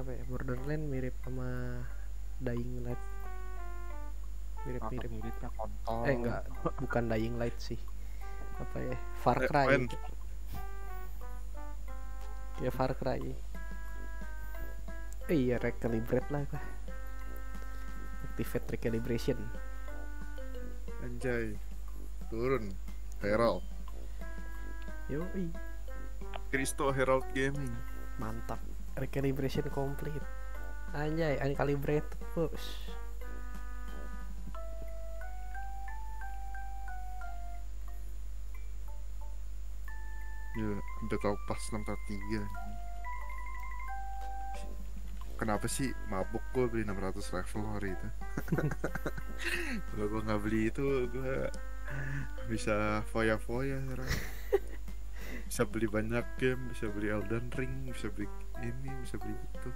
apa ya Borderland mirip sama Dying Light. Apa mirip-mirip miripnya kontol. eh enggak. Bukan Dying Light sih. Apa ya? Far Cry. Ya Far Cry. Eh iya recalibrate lah gua. Activate recalibration. Anjay. Turun. Herald. yoi. Cristo Herald Gaming. mantap recalibration complete. Anjay uncalibrated bos. Ya, udah tau pas 643 Kenapa sih mabuk gue beli 600 level hari itu? Kalau gue nggak beli itu gue bisa foya-foya sekarang Bisa beli banyak game, bisa beli Elden Ring, bisa beli ini, bisa beli itu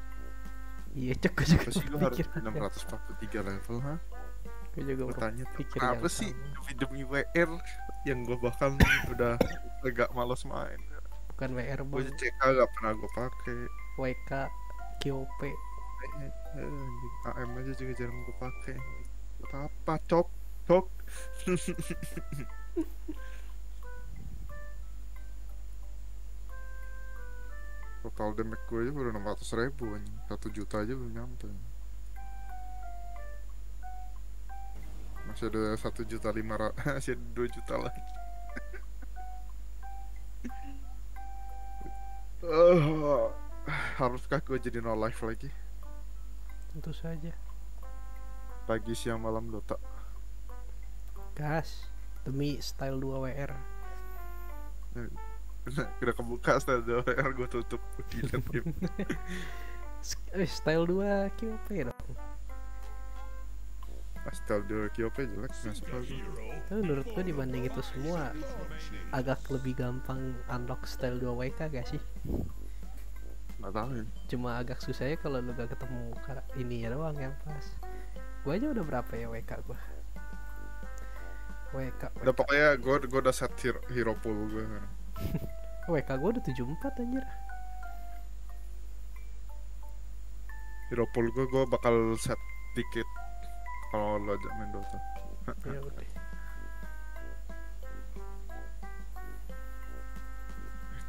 iya cek gue juga sih gue harus berpikiran beli 643 level ha? gue juga Gue tanya tuh, apa sih demi WR yang gue bahkan udah agak males main bukan WR Gue bang CK gak pernah gue pakai WK KOP Eh, AM aja juga jarang gue pakai. Apa, cok? Cok. Total damage gue aja baru 600 ribu anjing. 1 juta aja belum nyampe. Masih ada 1 juta 500 Masih ada 2 juta lagi. Eh, haruskah gue jadi no life lagi? tentu saja Pagi siang malam Dota. gas demi style 2 WR Udah kebuka style DWR gue tutup. Eh, style 2 KOP dong? Style DWR KOP jelek suka gue. tapi menurut gue dibanding itu semua agak lebih gampang unlock style 2 WK gak sih? Nggak tahu ya. cuma agak susah ya kalau lu gak ketemu kar- ininya doang yang pas. Gue aja udah berapa ya WK gue WK Udah pokoknya gue gue udah set hero, hero pool gue. WK gue udah 74 anjir Hero pool gue gue bakal set dikit kalau lo ajak main Dota. ya udah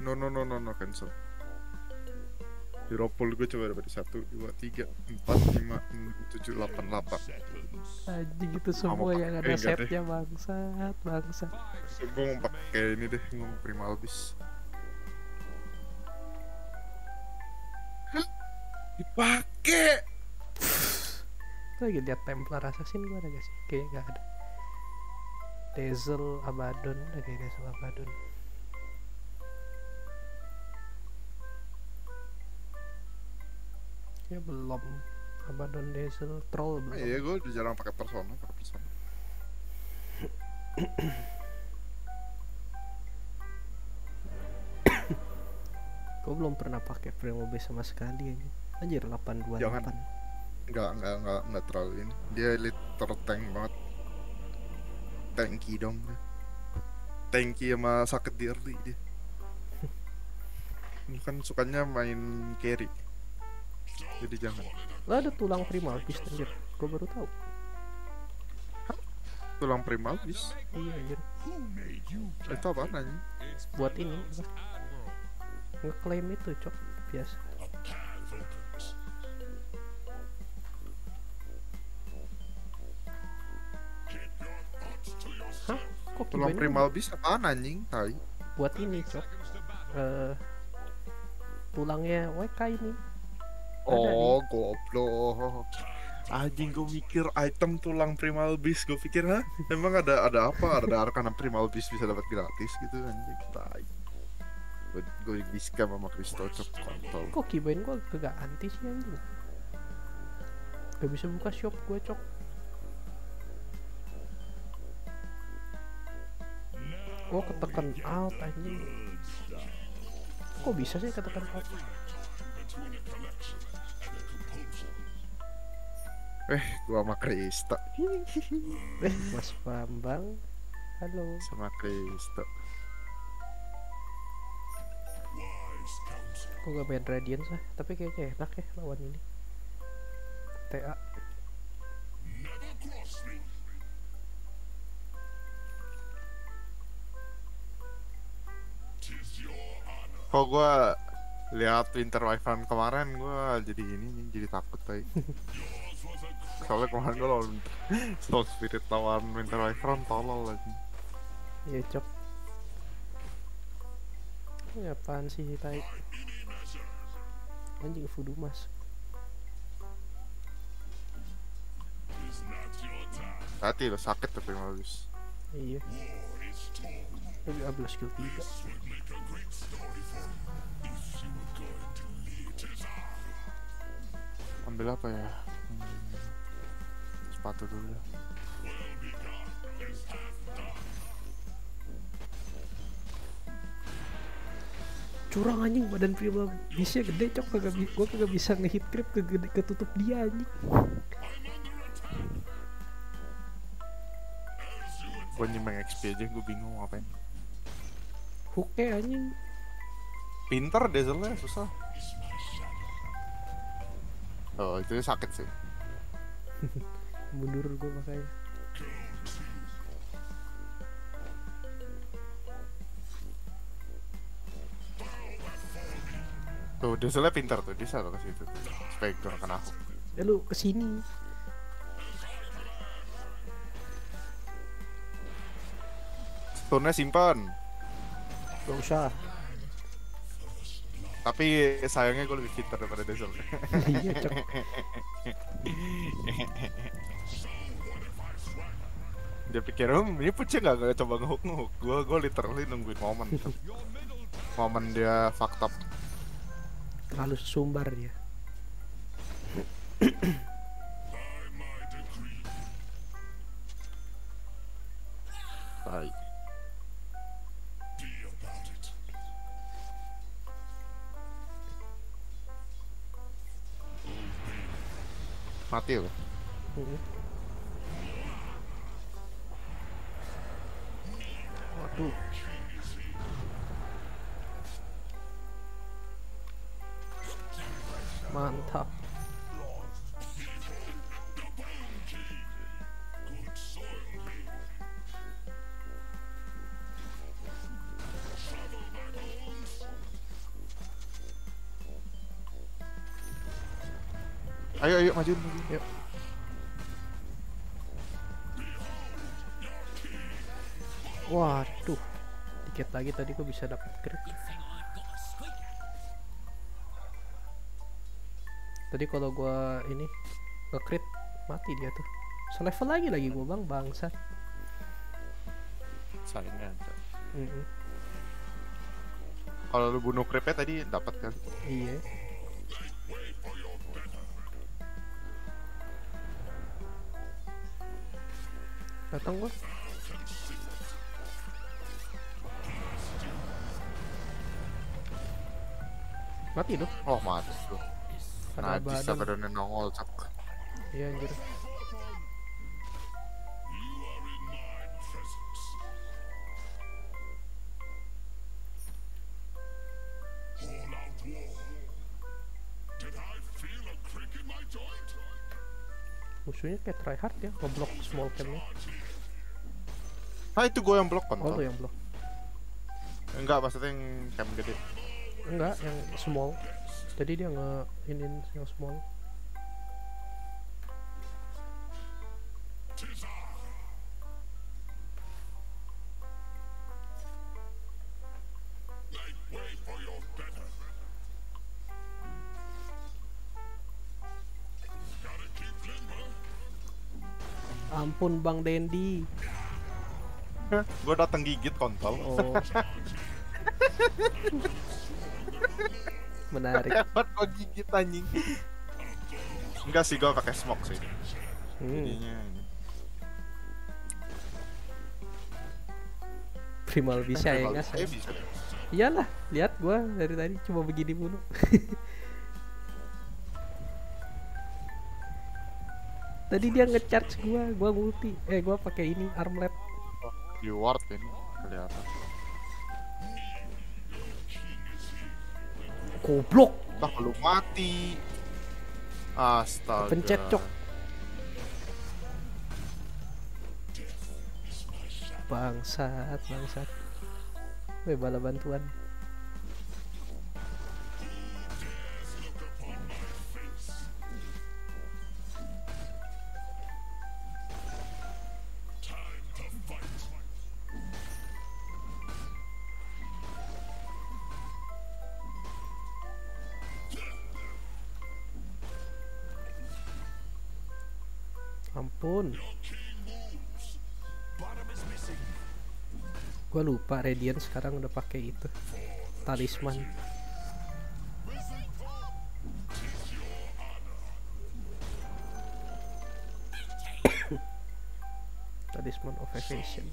No no no no no cancel. Hero pool gue coba dapat satu dua tiga empat lima enam tujuh delapan delapan. anjing itu semua yang ada setnya bangsat bangsat Gue mau pakai ini deh, primal beast. Hah? Dipakai. Lagi lihat Templar Assassin gue ada gak sih? Kayaknya gak ada Dazzle Abaddon Ada kayak Dazzle Abaddon Ya belum Abaddon Dazzle Troll belum Iya, gue udah jarang pakai persona, pakai persona. Gue belum pernah pakai Base sama sekali aja Anjir 828 Jangan. Enggak, enggak, enggak, enggak terlalu ini. Dia liter tank banget. Tanky dong. dia. Tanky sama sakit di early dia. Kan sukanya main carry. Jadi jangan. Lah ada tulang primal Beast anjir Gue baru tahu Tulang primal bis. Iya anjir Itu apa nanya? Buat ini apa? Ngeklaim itu cok Biasa. Hah? Kok ini primal bis apaan anjing? Tai. buat ini cok. Eh, tulangnya WK ini. Ada Oh, goblok. Anjing gue mikir item tulang primal beast gue pikir hah? Emang ada ada apa? Ada arkana primal beast bisa dapat gratis? Gitu anjing. Tai gue gue di scam sama Kristo cok kontol. Kok kibain gua kagak anti sih anjing? Gak bisa buka shop gua cok. Oh ketekan alt anjing. Kok bisa sih ketekan alt? Eh gua sama Kristo mas Bambang. Halo. Sama Kristo Gue gak main Radiance lah, tapi kayaknya enak ya lawan ini. TA. Kok gua lihat Winter Wyvern kemarin gua jadi ini nih jadi takut tay. Soalnya kemarin gua lawan Stone Spirit lawan Winter Wyvern tolol lagi. Iya cok. Ini apaan sih tai? Anjing voodoo mas. Hati lo sakit tapi bagus. Iya. Tapi abis skill 3 Ambil apa ya? Hmm, sepatu dulu. Curang anjing badan prima bisa gede cok kagak bi gua kagak bisa ngehit creep kegede ketutup dia anjing. Gua nyimeng XP aja gua bingung ngapain. Hooknya anjing. Pinter Dazzle-nya susah. Oh, itu sakit sih. Mundur gua makanya. Tuh, Dazzle-nya pinter tuh, bisa lo ke situ. Supaya gak kena hook. Ya lu ke sini. Stone-nya simpen. Gak usah. Tapi sayangnya gue lebih pinter daripada Dazzle. iya cok. Dia pikir, hmm, ini pucnya gak, gak coba ngehook ngehook. Gue gue literally nungguin momen. Momen dia fucked up. Terlalu sumbar dia. Baik. Mati loh. Waduh. Mantap. Ayo ayo maju maju. Yuk. Waduh. Dikit lagi tadi kok bisa dapat crit. Tadi kalau gua ini nge-crit mati dia tuh. Selevel lagi lagi gua bang bangsat. Sayangnya ada. Mm-mm. Kalau lu bunuh creepnya tadi dapat kan? Iya. Datang gua. Mati tuh. Oh mati tuh. Najis badan. badannya nongol cak. Iya anjir. Musuhnya kayak tryhard ya, ngeblok small camnya. Ah itu gue yang blok Oh kontol. lu yang blok. Enggak maksudnya yang cam gede. Enggak, yang small. Jadi dia nge inin yang small. Ampun Bang Dendi. gue datang gigit kontol. Oh. Menarik. Hebat gue gigit anjing. Enggak sih gue pakai smoke sih. Hmm. Jadinya ini. Primal bisa ya Kalau nggak saya bisa. Iyalah, lihat gua dari tadi cuma begini mulu. tadi dia ngecharge gua, gua multi. Eh, gua pakai ini armlet. Di ward ini kelihatan. Goblok. Lah lu mati. Astaga. Pencet, Cok. Bangsat, bangsat. Weh, bala bantuan. Ampun. Gua lupa Radiant sekarang udah pakai itu. Talisman. Talisman of Evasion.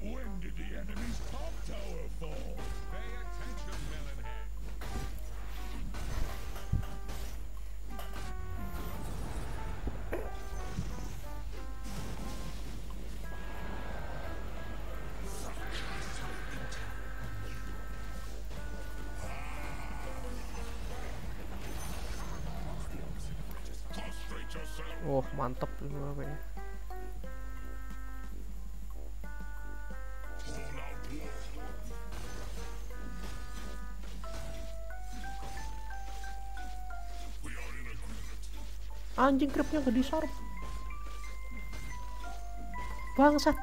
When did the enemy's top tower fall? Mantap ini ya? Anjing kripnya gak disarp. Bangsat.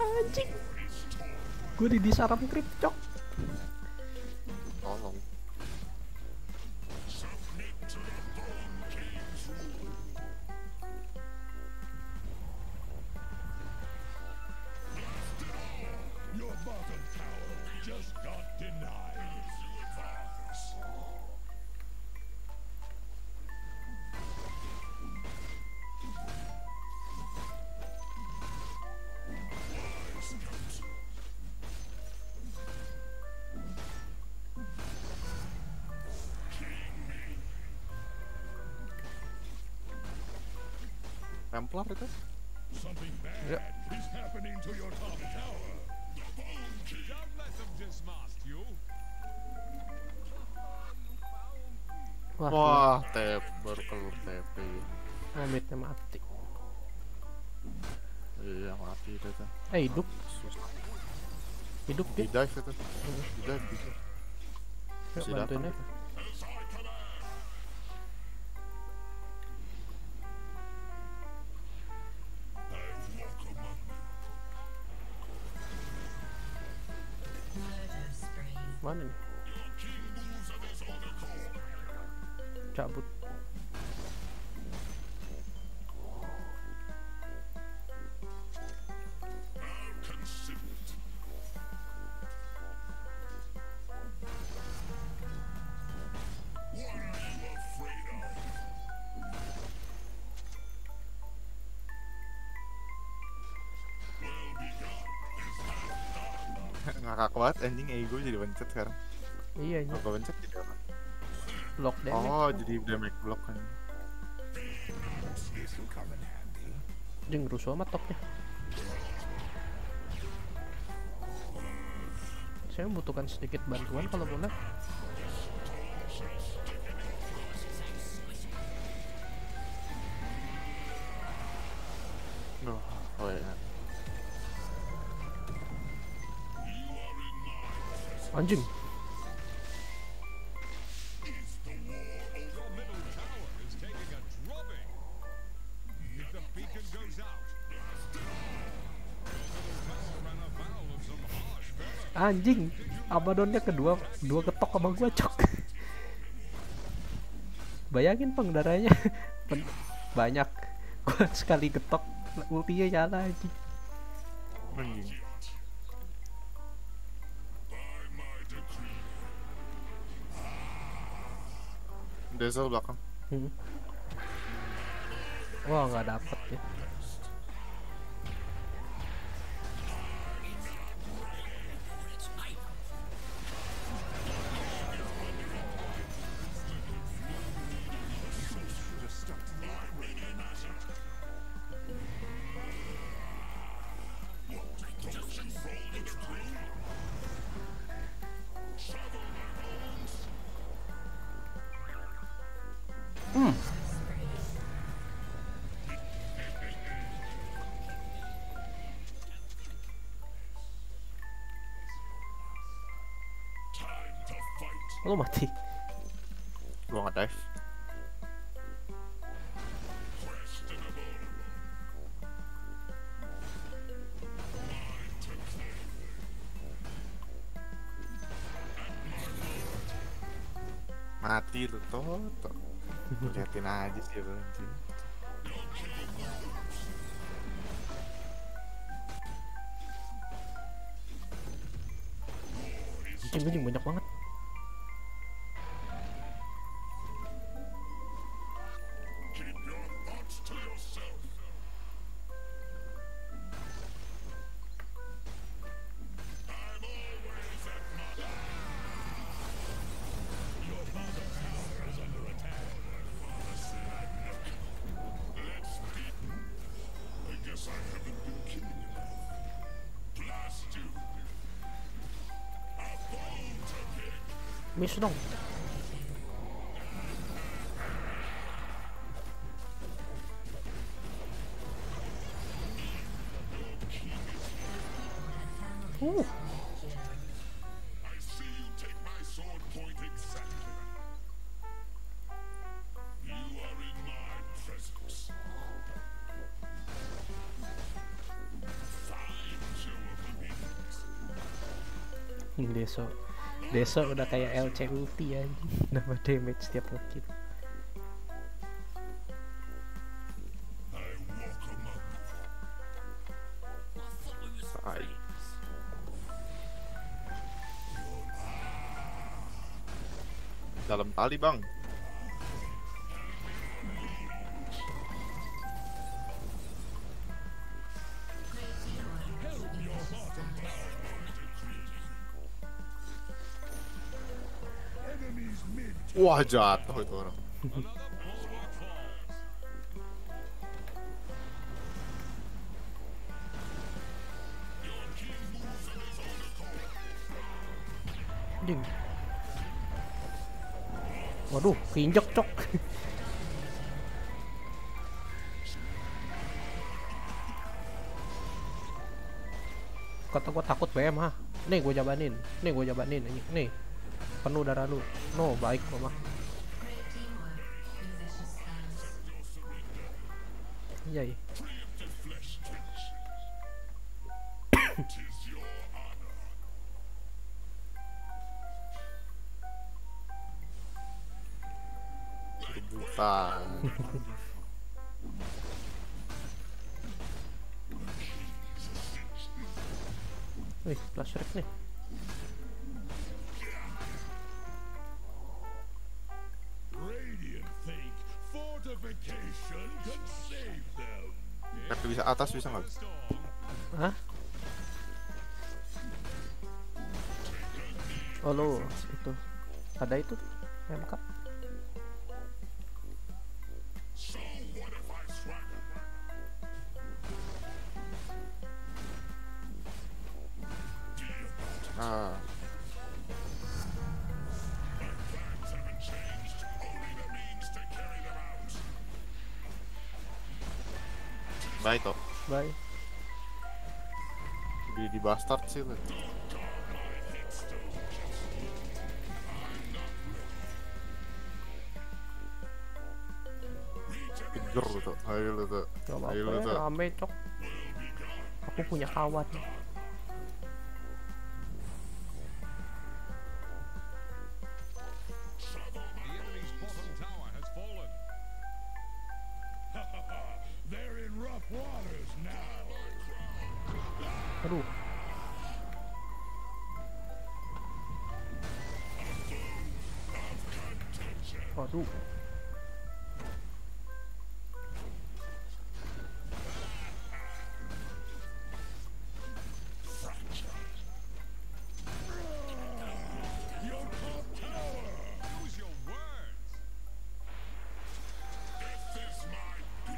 Anjing. Gue di krip cok. Dismast you. Wah, Wah, tep baru keluar TP. momitnya mati. Iya mati itu tuh. Eh hidup, hidup Di dia. dive itu. Di dive bisa. Yuk bantuin datang. Ngakak banget anjing ego jadi pencet sekarang. Iya, iya. Kalau pencet jadi apa? Block damage. Oh, jadi damage block kan. Jeng rusuh amat topnya. Saya membutuhkan sedikit bantuan kalau boleh. Anjing. Abaddonnya kedua dua ketok sama gua cok. Bayangin peng darahnya pen- banyak. Gua sekali ketok ultinya nyala anjing. Anjing. Diesel belakang. Hmm. Wah nggak dapet ya. Lu mati. Gua nggak dive. Mati lu Toto. Liatin aja sih berhenti. Anjing anjing banyak banget. Miss dong. Uh, I see Deso udah kayak LC ulti ya. Nambah damage setiap Tai. Dalam tali bang. Wah jatuh itu orang. Anjing. Waduh, keinjek cok. Kata gua takut BM ha. Nih gua jabanin. Nih gua jabanin anjing. Nih. Penuh darah lu. No, baik gua mah. Iya, iya. Oh lu itu ada itu MK? Ah. Baik toh. bye Di di bastard sih lu. Kejar lu tuh. Ayo lu tuh. Ayo lu ya, tuh. rame cok Aku punya kawan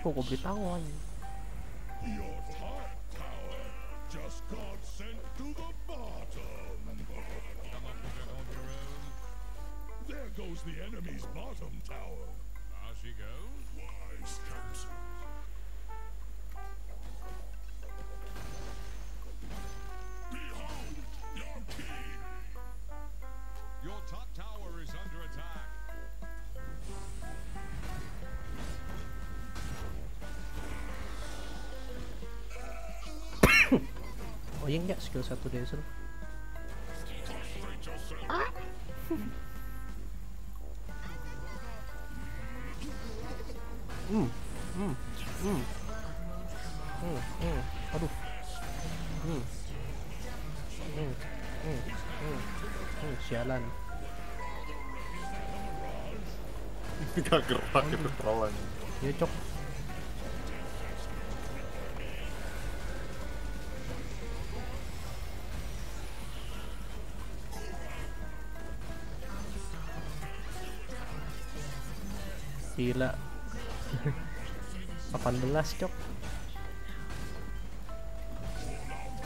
my Kok gue beli iya enggak skill satu Dazzle Hmm, hmm, hmm, hmm, hmm, aduh, hmm, hmm, hmm, hmm, hmm, sialan. Gak gerak itu troll aja. Ya cok. 18 cok.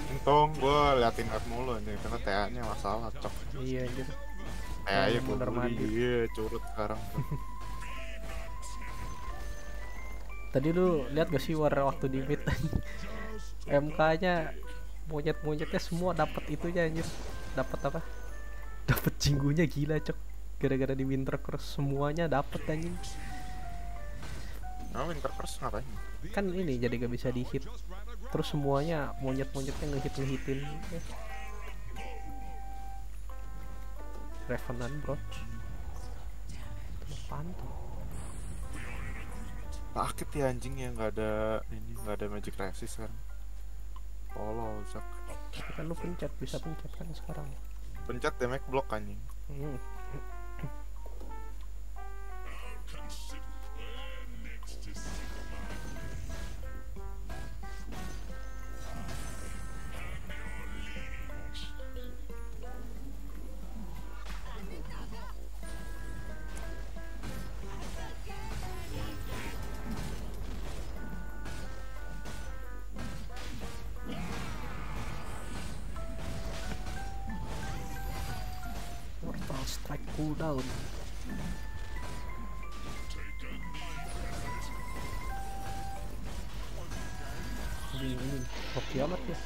Untung gue liatin art mulu nih karena TA nya masalah cok. Iya anjir. TA nya gue bener mandi. iya curut sekarang. Tadi lu lihat gak sih war waktu di mid MK-nya monyet-monyetnya semua dapat itunya anjir. Dapat apa? Dapat jinggunya gila cok. Gara-gara di winter cross semuanya dapat anjing. Nah, Winter Curse ngapain? Kan ini jadi gak bisa di-hit. Terus semuanya monyet-monyetnya ngehit ngehitin. Eh. Revenant bro. Apaan tuh? Sakit ya anjing ya nggak ada ini nggak ada magic resist kan. Tolol cok. Tapi kan lu pencet bisa pencet kan sekarang. Pencet damage block anjing. Hmm. Strike cooldown. Ini ini hoki amat ya.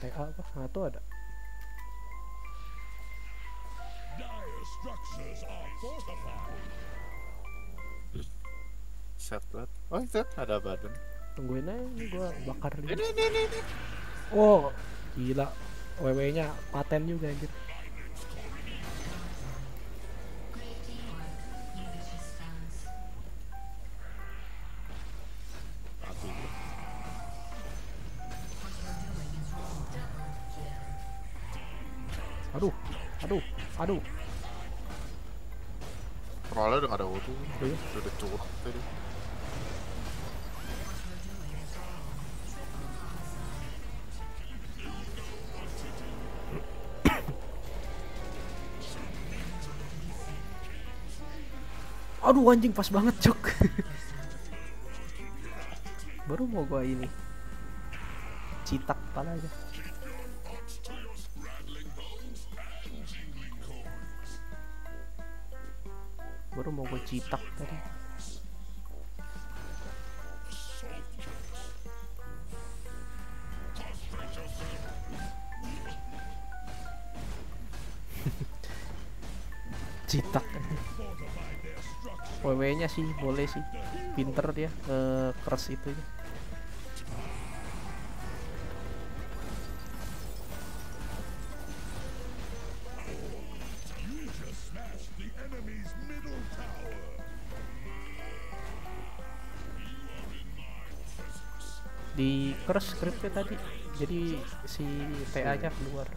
TA apa? Nah tuh ada. Set banget. Oh set ada badan. Tungguin aja ini gua bakar Ini dulu. ini ini. ini. Oh, gila. WW nya paten juga anjir. Aduh anjing pas banget cok. Baru mau gua ini. Citak palanya. Baru mau gua citak tadi. WW nya sih boleh sih pinter dia eh keras itu ya. Di keras scriptnya tadi jadi si TA nya keluar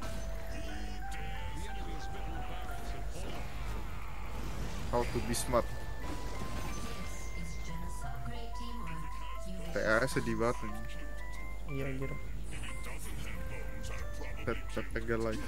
How to be smart. Sedih banget nih. iya anjir tegal lagi.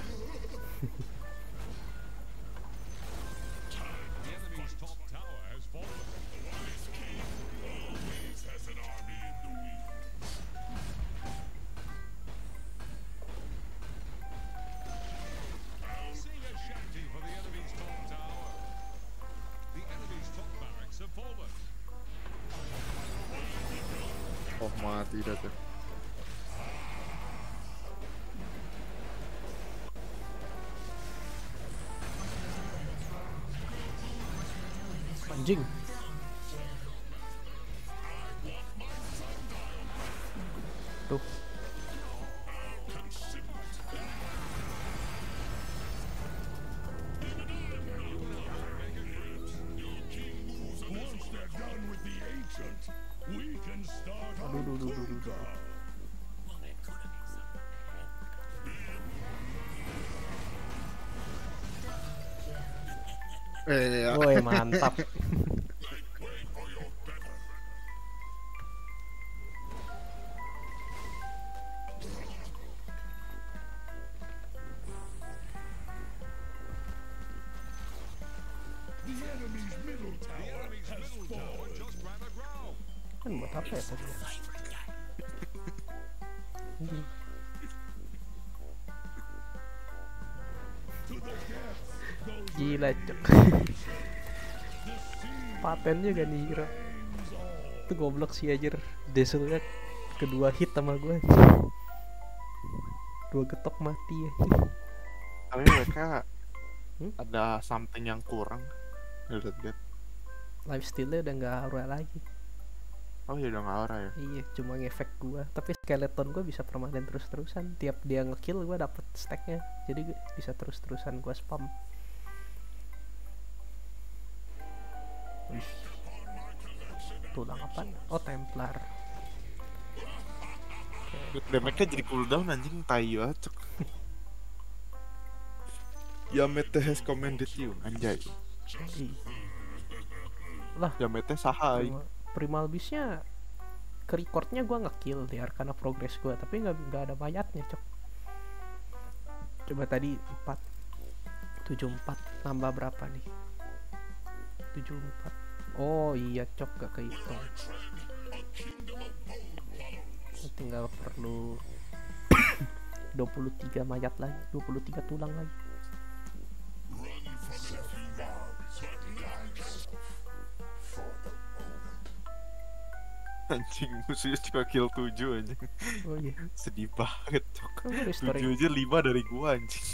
Eh ya. Woi, mantap. The enemy's middle tower has fallen. Just ran aground. Kan buat apa ya tadi? Anjing. To the depths, those Gila, cok. Paten juga nih, Hiro. Itu goblok sih anjir. Desulnya kedua hit sama gue. Dua getok mati ya. Tapi mereka Hmm? ada something yang kurang. Lihat lihat. Lifesteal-nya udah nggak aura lagi. Oh ya udah nggak aura ya. Iya, cuma ngefek gua. Tapi skeleton gua bisa permanen terus-terusan. Tiap dia ngekill gua dapet stacknya. Jadi gua bisa terus-terusan gua spam. Wih. Tulang apa? Oh, Templar. Damage-nya jadi cooldown anjing tai banget. cok. Yamete has commended you, anjay. Ih. Lah, Yamete sahai. Prima- Primal Beast-nya ke recordnya gua ngekill di Arcana Progress gua, tapi nggak nggak ada mayatnya, cok. Coba tadi 4 74 nambah berapa nih? 74. Oh iya, cok gak kehitung. Tinggal perlu 23 mayat lagi, 23 tulang lagi. Anjing musuhnya cuma kill 7 anjing. Oh iya. Sedih banget, cok. Restoring, 7 aja 5 dari gua anjing.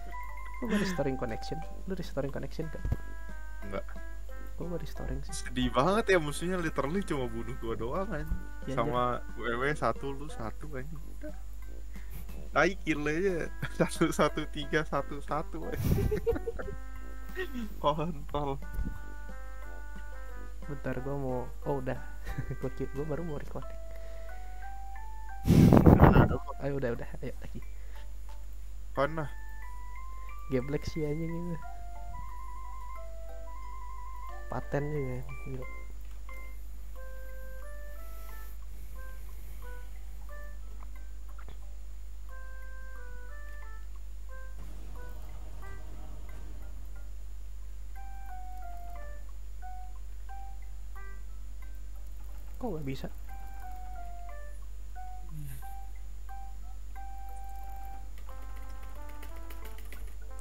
gua restoring connection. Lu restoring connection kan? Enggak. Gua restoring sih. Sedih banget ya musuhnya literally cuma bunuh gua doang anjing. Ya, Sama WW satu lu satu anjing. Udah. Tai kill aja satu satu tiga satu satu. Kontol. bentar gua mau oh udah gua ki- gua baru mau recording ayo udah udah ayo lagi Mana? geblek sih anjing itu paten juga gila. Kok nggak bisa?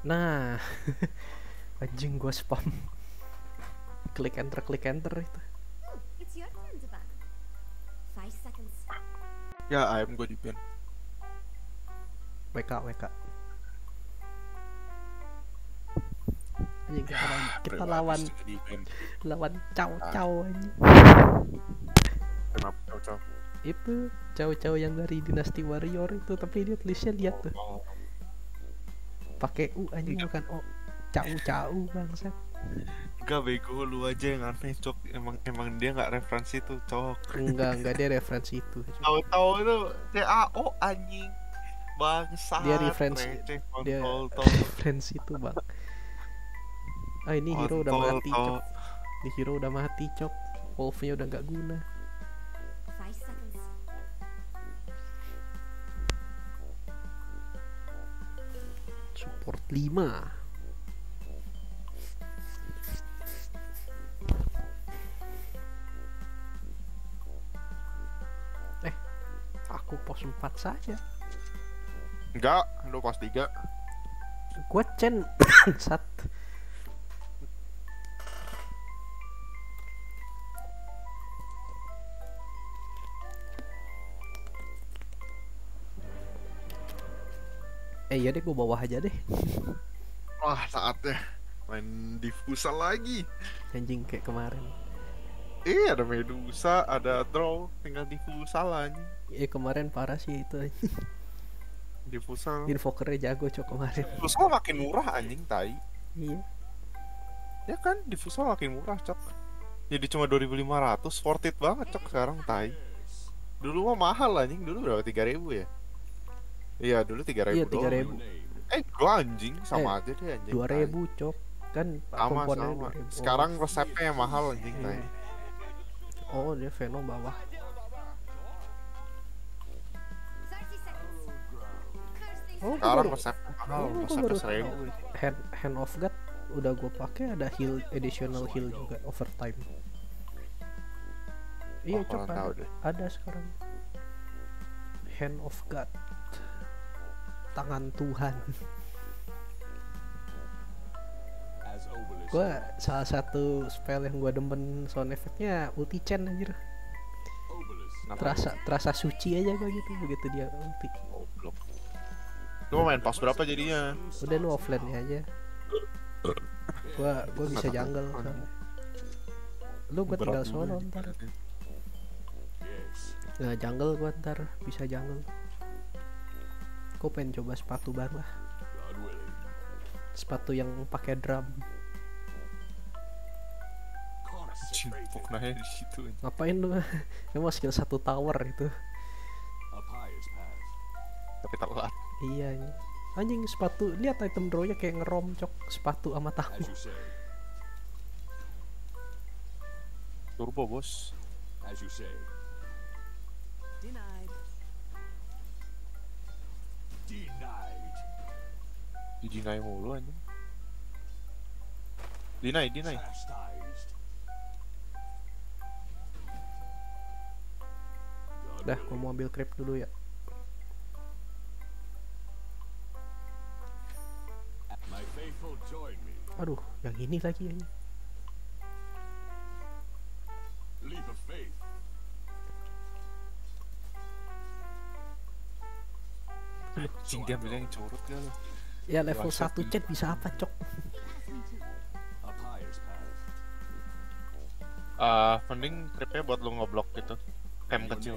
Nah anjing gua spam klik enter klik enter itu. Ya ayam gua di ban. WK WK anjing kita lawan, kita lawan lawan cow cow anjing. Kenapa cocok? itu cow-cow yang dari dinasti warrior itu tapi dia tulisnya lihat tuh. Oh, pakai u anjing bukan o. Cow cow bangsat enggak bego lu aja yang aneh cok. Emang emang dia nggak referensi tuh cok. Enggak enggak dia referensi itu. Tahu-tahu itu TAO anjing. Bangsa Dia referensi- dia referensi itu bang. Ah ini hero udah mati cok. di hero udah mati cok. Wolfnya udah nggak guna. Support 5 aku pos 4 saja. Enggak lu pos 3 gue cen sat. Eh iya deh gue bawa aja deh. Wah saatnya main difusa lagi. Anjing kayak kemarin. Eh ada Medusa, ada troll, tinggal di lagi. Eh kemarin parah sih itu. Di futsal. Invokernya jago cok kemarin. Futsal makin murah anjing tai. Iya. Ya kan di futsal makin murah cok. Jadi cuma 2500, worth it banget cok sekarang tai. Dulu mah mahal anjing, dulu berapa 3000 ya? Iya dulu 3000 Iya doang. 3000. Eh gua anjing sama aja deh anjing. Dua tai. ribu cok. Kan Sama sama. 2000. Sekarang resepnya yang mahal anjing tai. Iya. Oh dia Venom bawah. Oh, Sekarang resepnya mahal, Oh, baru seribu. Hand Hand of God udah gue pakai ada heal additional heal juga overtime. Iya Oh, cok kurang ada, sekarang. Hand of God. Tangan Tuhan. Gua salah satu spell yang gua demen sound effectnya ulti chain anjir. Kenapa? Terasa terasa suci aja gua gitu begitu dia ulti. Goblok. Lu mau main pas berapa jadinya? Udah lu offline nya aja. Gua gua bisa jungle soalnya. Lu gua tinggal solo ntar. Yes Nah, jungle gua ntar bisa jungle. Gua pengen coba sepatu baru lah. Sepatu yang pakai drum. Nanya di situ. Ngapain lu? Emang skill satu tower itu. Tapi telat. Iya anjing. Anjing sepatu, lihat item drawnya kayak ngerom cok sepatu sama tahu. Turbo bos. As you say Denied. Denied Didinai mulu anjing. Dinai, dinai. Chastised God Dah, gua mau ambil creep dulu ya. Aduh, yang ini lagi Anjing dia ambilnya yang curut gak lu? Ya level 1 chat bisa apa cok? Ah, mending tripnya buat lu ngeblok gitu. Camp Your kecil.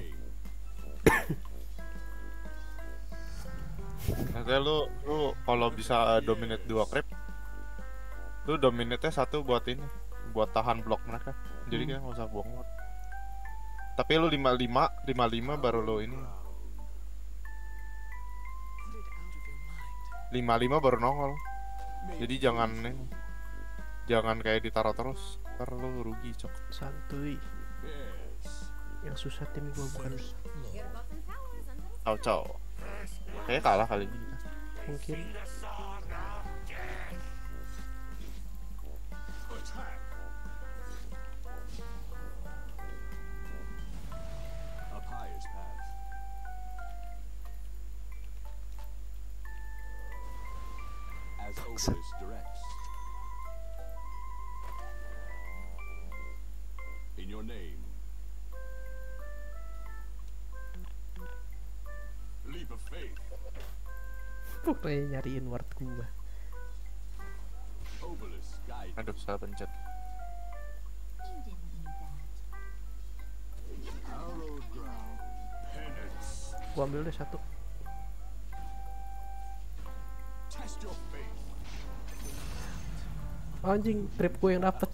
Nanti lu lu kalau bisa dominate dua creep, lu dominate-nya satu buat ini, buat tahan blok mereka. Jadi Hmm. kan nggak usah buang. Tapi lu 55, 55 baru lu ini. Put it out of your mind. 55 baru nongol. Jadi jangan ini. Jangan kayak ditaruh terus. Ntar lu rugi, cok. Santuy. Yang susah tim gua bukan. Ciao, ciao. Kayaknya kalah kali ini kita. mungkin. Directs In your name. Leap of faith. Pokoknya nyariin ward gua. Aduh, salah pencet. Gua ambil deh satu. Test your faith Anjing, trip gua yang dapet.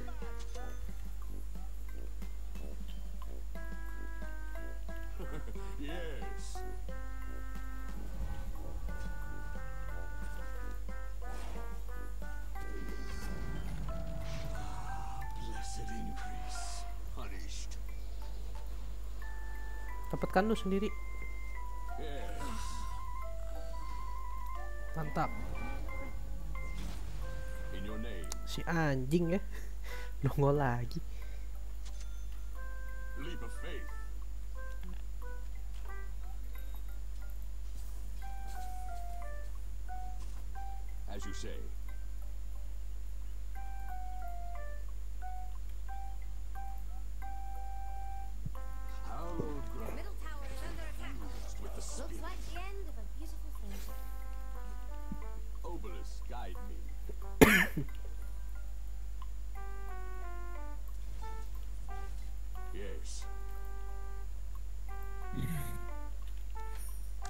kan lu sendiri. Mantap. Si anjing ya. Nongol lagi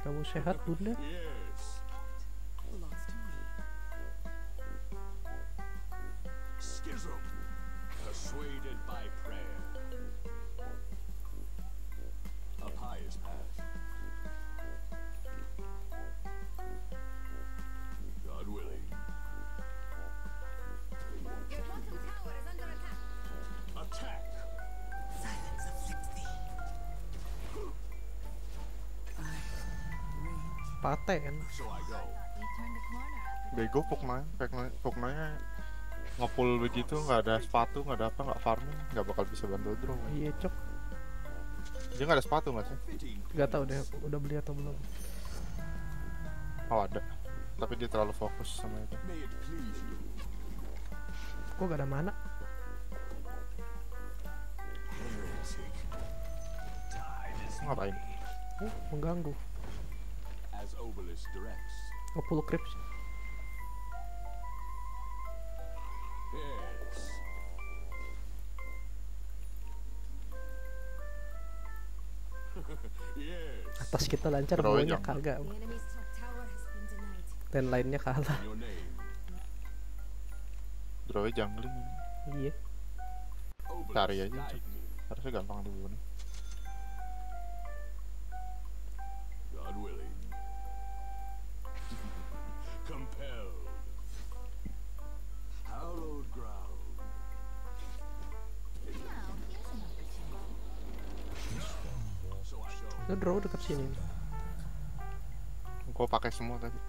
Double shot, wouldn't it? After Bego Poknoy, Poknoynya ngepull begitu nggak ada sepatu nggak ada apa nggak farming nggak bakal bisa bantu draw iya cok. Dia nggak ada sepatu nggak sih? Nggak tahu deh udah beli atau belum. Oh ada. Tapi dia terlalu fokus sama itu. Kok gak ada mana? Ngapain? Oh, mengganggu. Oh full creeps Yes. yes. atas kita lancar bawahnya kagak. Dan lainnya kalah. Drawnya jungling iya. Cari aja, harusnya gampang dibunuh I lu draw dekat sini gua pakai semua tadi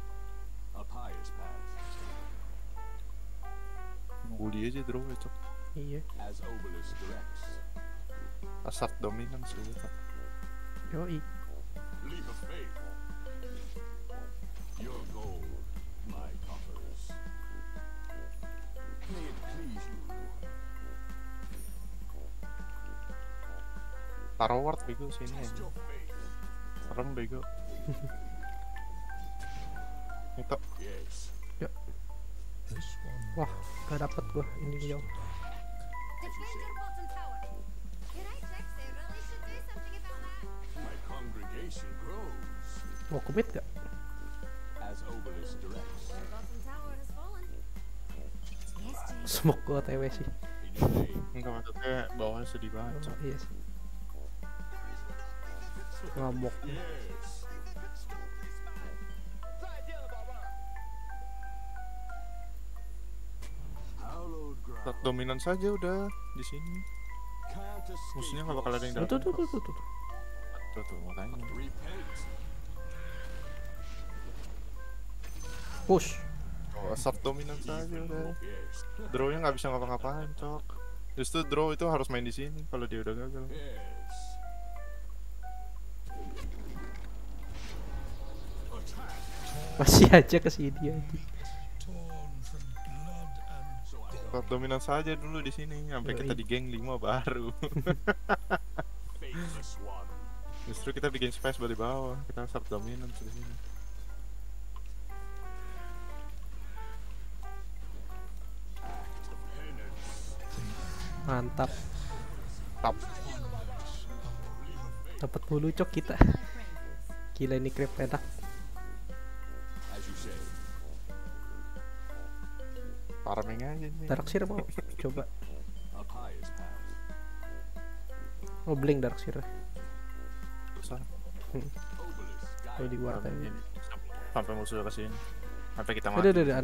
bully aja draw ya cok iya As Obelisk directs. assert dominance gitu yoi Leap of faith. Your gold, my coffers. May it please you. taruh ward bego sini Test serem bego. Itu Yes. wah gak dapet gua ini jauh Defend your bottom tower. Can I check? They really should do something about that. My congregation grows. mau commit gak smoke gua TW sih. Enggak maksudnya bawahnya sedih banget. Oh, iya sih ngamuk Yes. Hallowed ground. assert dominance aja udah di sini musuhnya nggak bakal ada yang datang tuh tuh tuh, tuh, tuh. tuh tuh makanya push oh, assert dominance aja udah drawnya nggak bisa ngapa-ngapain cok justru draw itu harus main di sini kalau dia udah gagal masih aja ke sini aja. Torn from blood and So I go. assert dominance aja dulu di sini sampai kita di geng 5 baru. Justru kita bikin space dari bawah kita assert dominance di sini. Mantap. Tap. Dapat bulu cok kita. Gila ini creep enak farming aja nih Darkseer mau coba. Oh blink Darkseer susah Obelisk kalau di ini ini. sampai musuh ke sini sampai kita udah mati. udah udah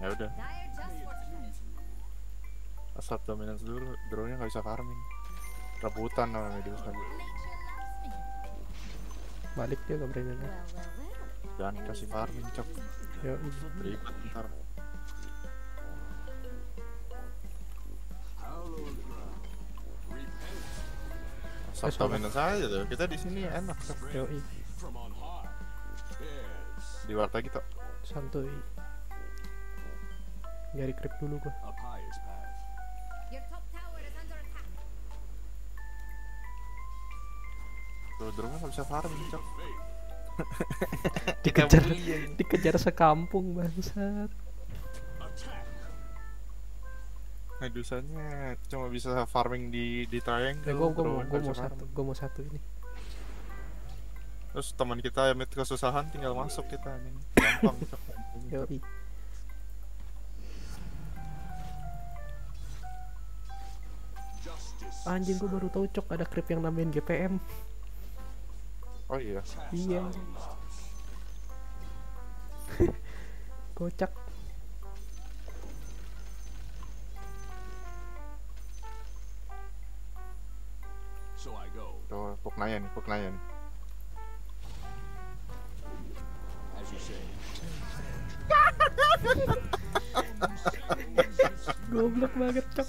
ya udah. Dire just fortified. asap dominance dulu drone nya nggak bisa farming. Rebutan sama Medusa Nature loves me. balik dia well, well. jangan kasih farming cok. Yo, ribet ntar Dominance aja tuh kita di sini enak cok yo, from on high. Yes. di warta kita santuy nyari creep dulu gua A pious path. Your top tower is under attack. tuh drone nya nggak bisa farming cok dikejar dikejar sekampung bangsat Medusanya cuma bisa farming di di triangle ya gua gua gua nggak mau satu gua mau satu ini. Terus teman kita yang mid kesusahan tinggal masuk kita nih gampang. Justice. anjing gua baru tahu cok ada creep yang namain GPM oh iya. Iya. Kocak Tuh Puknaya nih Puknaya nih As you say. goblok banget cok.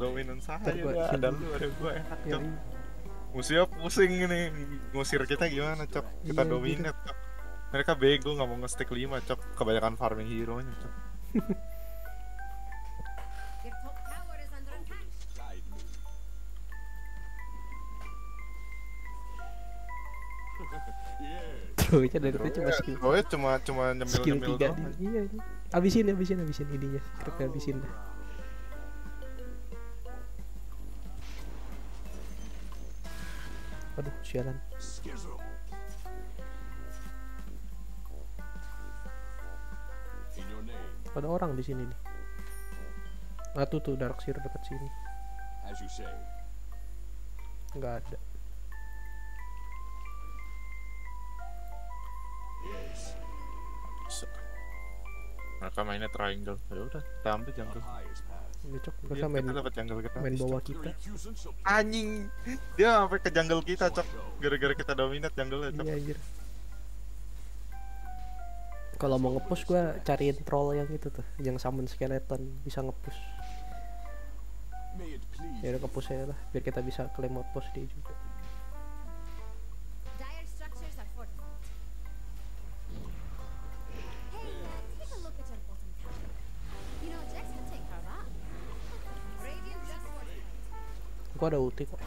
Dominan saya kill ada lu ada gua enak yo cok musuhnya pusing ini. Ngusir kita gimana cok? Kita Iya, dominate cok. Mereka bego nggak mau nge-stack 5 cok. Kebanyakan farming hero nya cok Terusnya dari itu cuma skill. oh cuma cuma nyemil skill nyemil tiga iya ini abisin abisin abisin ininya creep abisin dah. Aduh sialan. Ada orang di sini nih. Nah tuh tuh Darkseer dekat sini. As you say. nggak ada mereka mainnya triangle. Ya udah kita ambil jungle. Ini cok Iya, mereka main kita dapat jungle kita. main bawah kita. Anjing. Dia sampai ke jungle kita cok. Gara-gara kita dominate jungle cok. Iya kalau mau ngepush gua cariin troll yang itu tuh yang summon skeleton bisa ngepush. Ya udah ngepush aja lah biar kita bisa claim outpost dia juga gua ada ulti kok.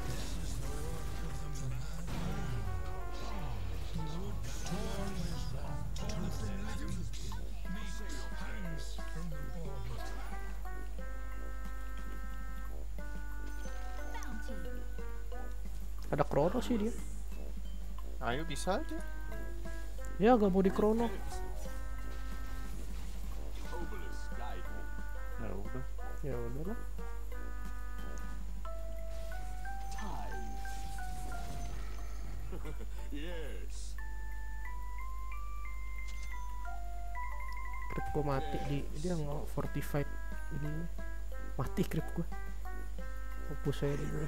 Ada krono sih dia. Ayo bisa aja. Ya gak mau di krono ya udah. Ya udahlah. Tithe. Creep gua mati di dia nggak fortified ini mati creep gua. Opus saya dulu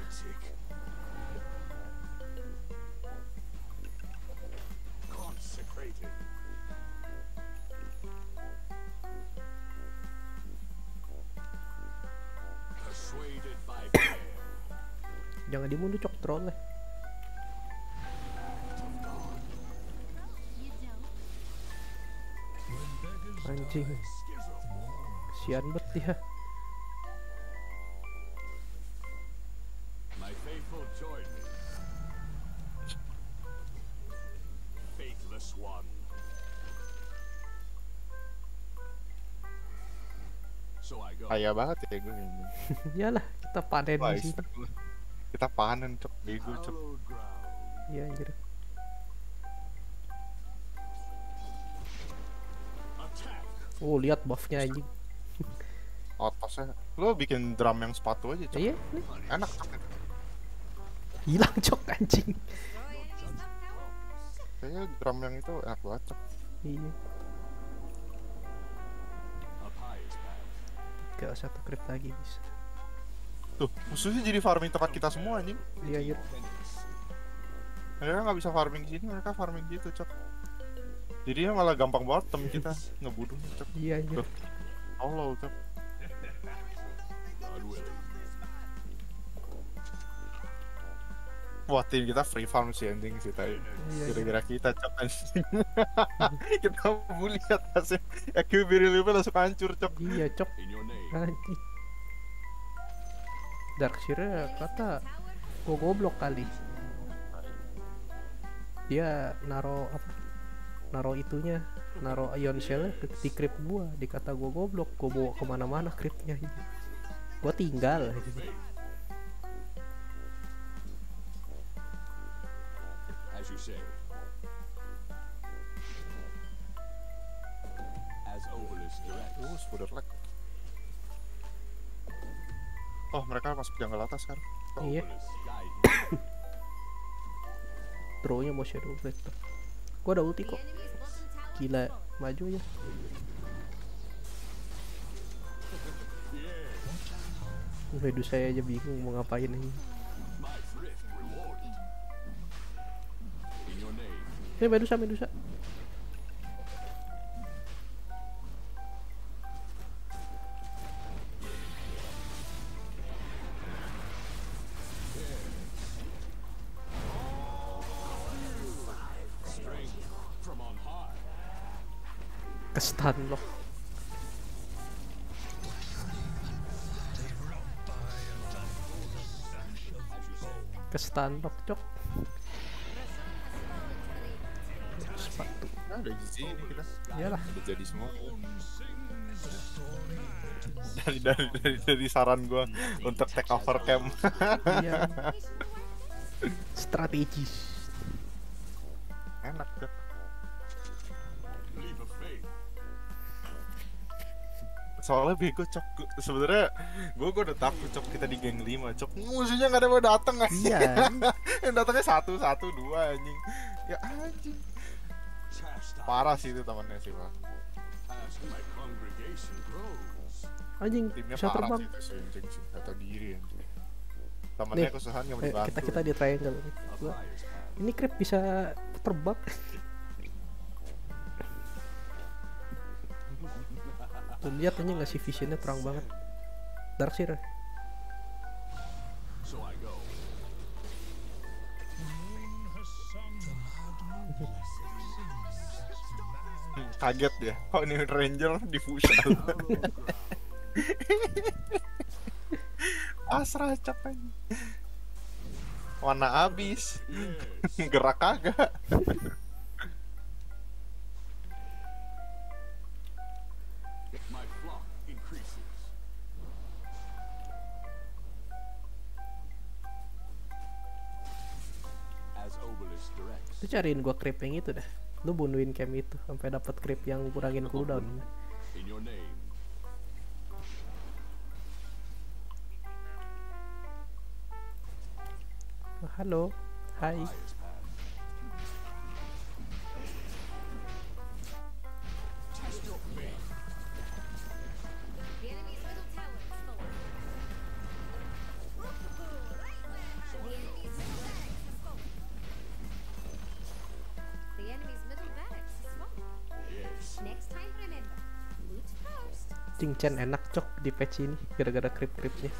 jangan dibunuh cok troll lah anjing. Schism. sian bet dia kaya banget ya gue ini. Iyalah kita panen di sini. Kita panen cok. Bego cok. Iya anjir Oh lihat buffnya anjing. Atasnya. Lo bikin drum yang sepatu aja, Cok. Iya, nih. Enak, Cok. hilang cok anjing. Kayaknya drum yang itu enak banget, Cok. Iya. Gak satu creep lagi bisa. Tuh, musuhnya jadi farming tempat kita semua anjing. Iya anjir. Mereka nggak bisa farming di sini, mereka farming gitu, Cok. Jadinya malah gampang banget tem kita ngebunuhnya, Cok. Iya. Tuh. Allah, willing. Wah, tim kita free farm sih anjing sih tadi. Iya. Gara-gara kita, Cok. anjing. kita bully atasnya. EQ level langsung hancur, Cok. Iya cok name. anjing. Darkseer kata gua goblok kali. Dia naro apa? Naro itunya, naro ion shell di creep gua. Dikata gua goblok, gua bawa ke mana-mana creepnya. Gua tinggal. As you say. As Obelisk directs. Spider lag. Oh, mereka masuk jungle atas kan? Iya, throw-nya mau shadow blade tuh. Gua ada ulti kok. Gila, maju ya. Medusa saya aja bingung mau ngapain ini. My thrift rewarded. In your name. Eh Medusa Medusa. Loh. Kestan loh cok. Sepatu. Nah, udah di sini kita. Iyalah. Udah jadi semua. Dari dari dari, dari saran gua untuk take over camp. Iya. Strategis. Enak tuh. Soalnya bego cok. Sebenarnya gua gua udah takut cok kita di geng 5 cok. Musuhnya nggak ada yang mau datang anjing. Iya. yang datangnya satu satu dua anjing. Ya anjing. Parah sih itu temannya sih pak. Anjing Timnya parah sih itu sih anjing sih. Gak tau diri anjing. Temennya Nih, kesusahan gak mau dibantu. kita kita di triangle ini creep bisa terbang. Tuh lihat aja nggak sih visionnya terang banget. I go. Hmm, Kaget ya. Oh ini ranger diffusion. Pasrah cok anjing. Warna abis. Gerak kagak. Lu cariin gua creep yang itu dah. Lu bunuhin camp itu sampai dapat creep yang kurangin cooldown. Halo. Hai. Cing Chen enak cok di patch ini gara-gara creep-creepnya.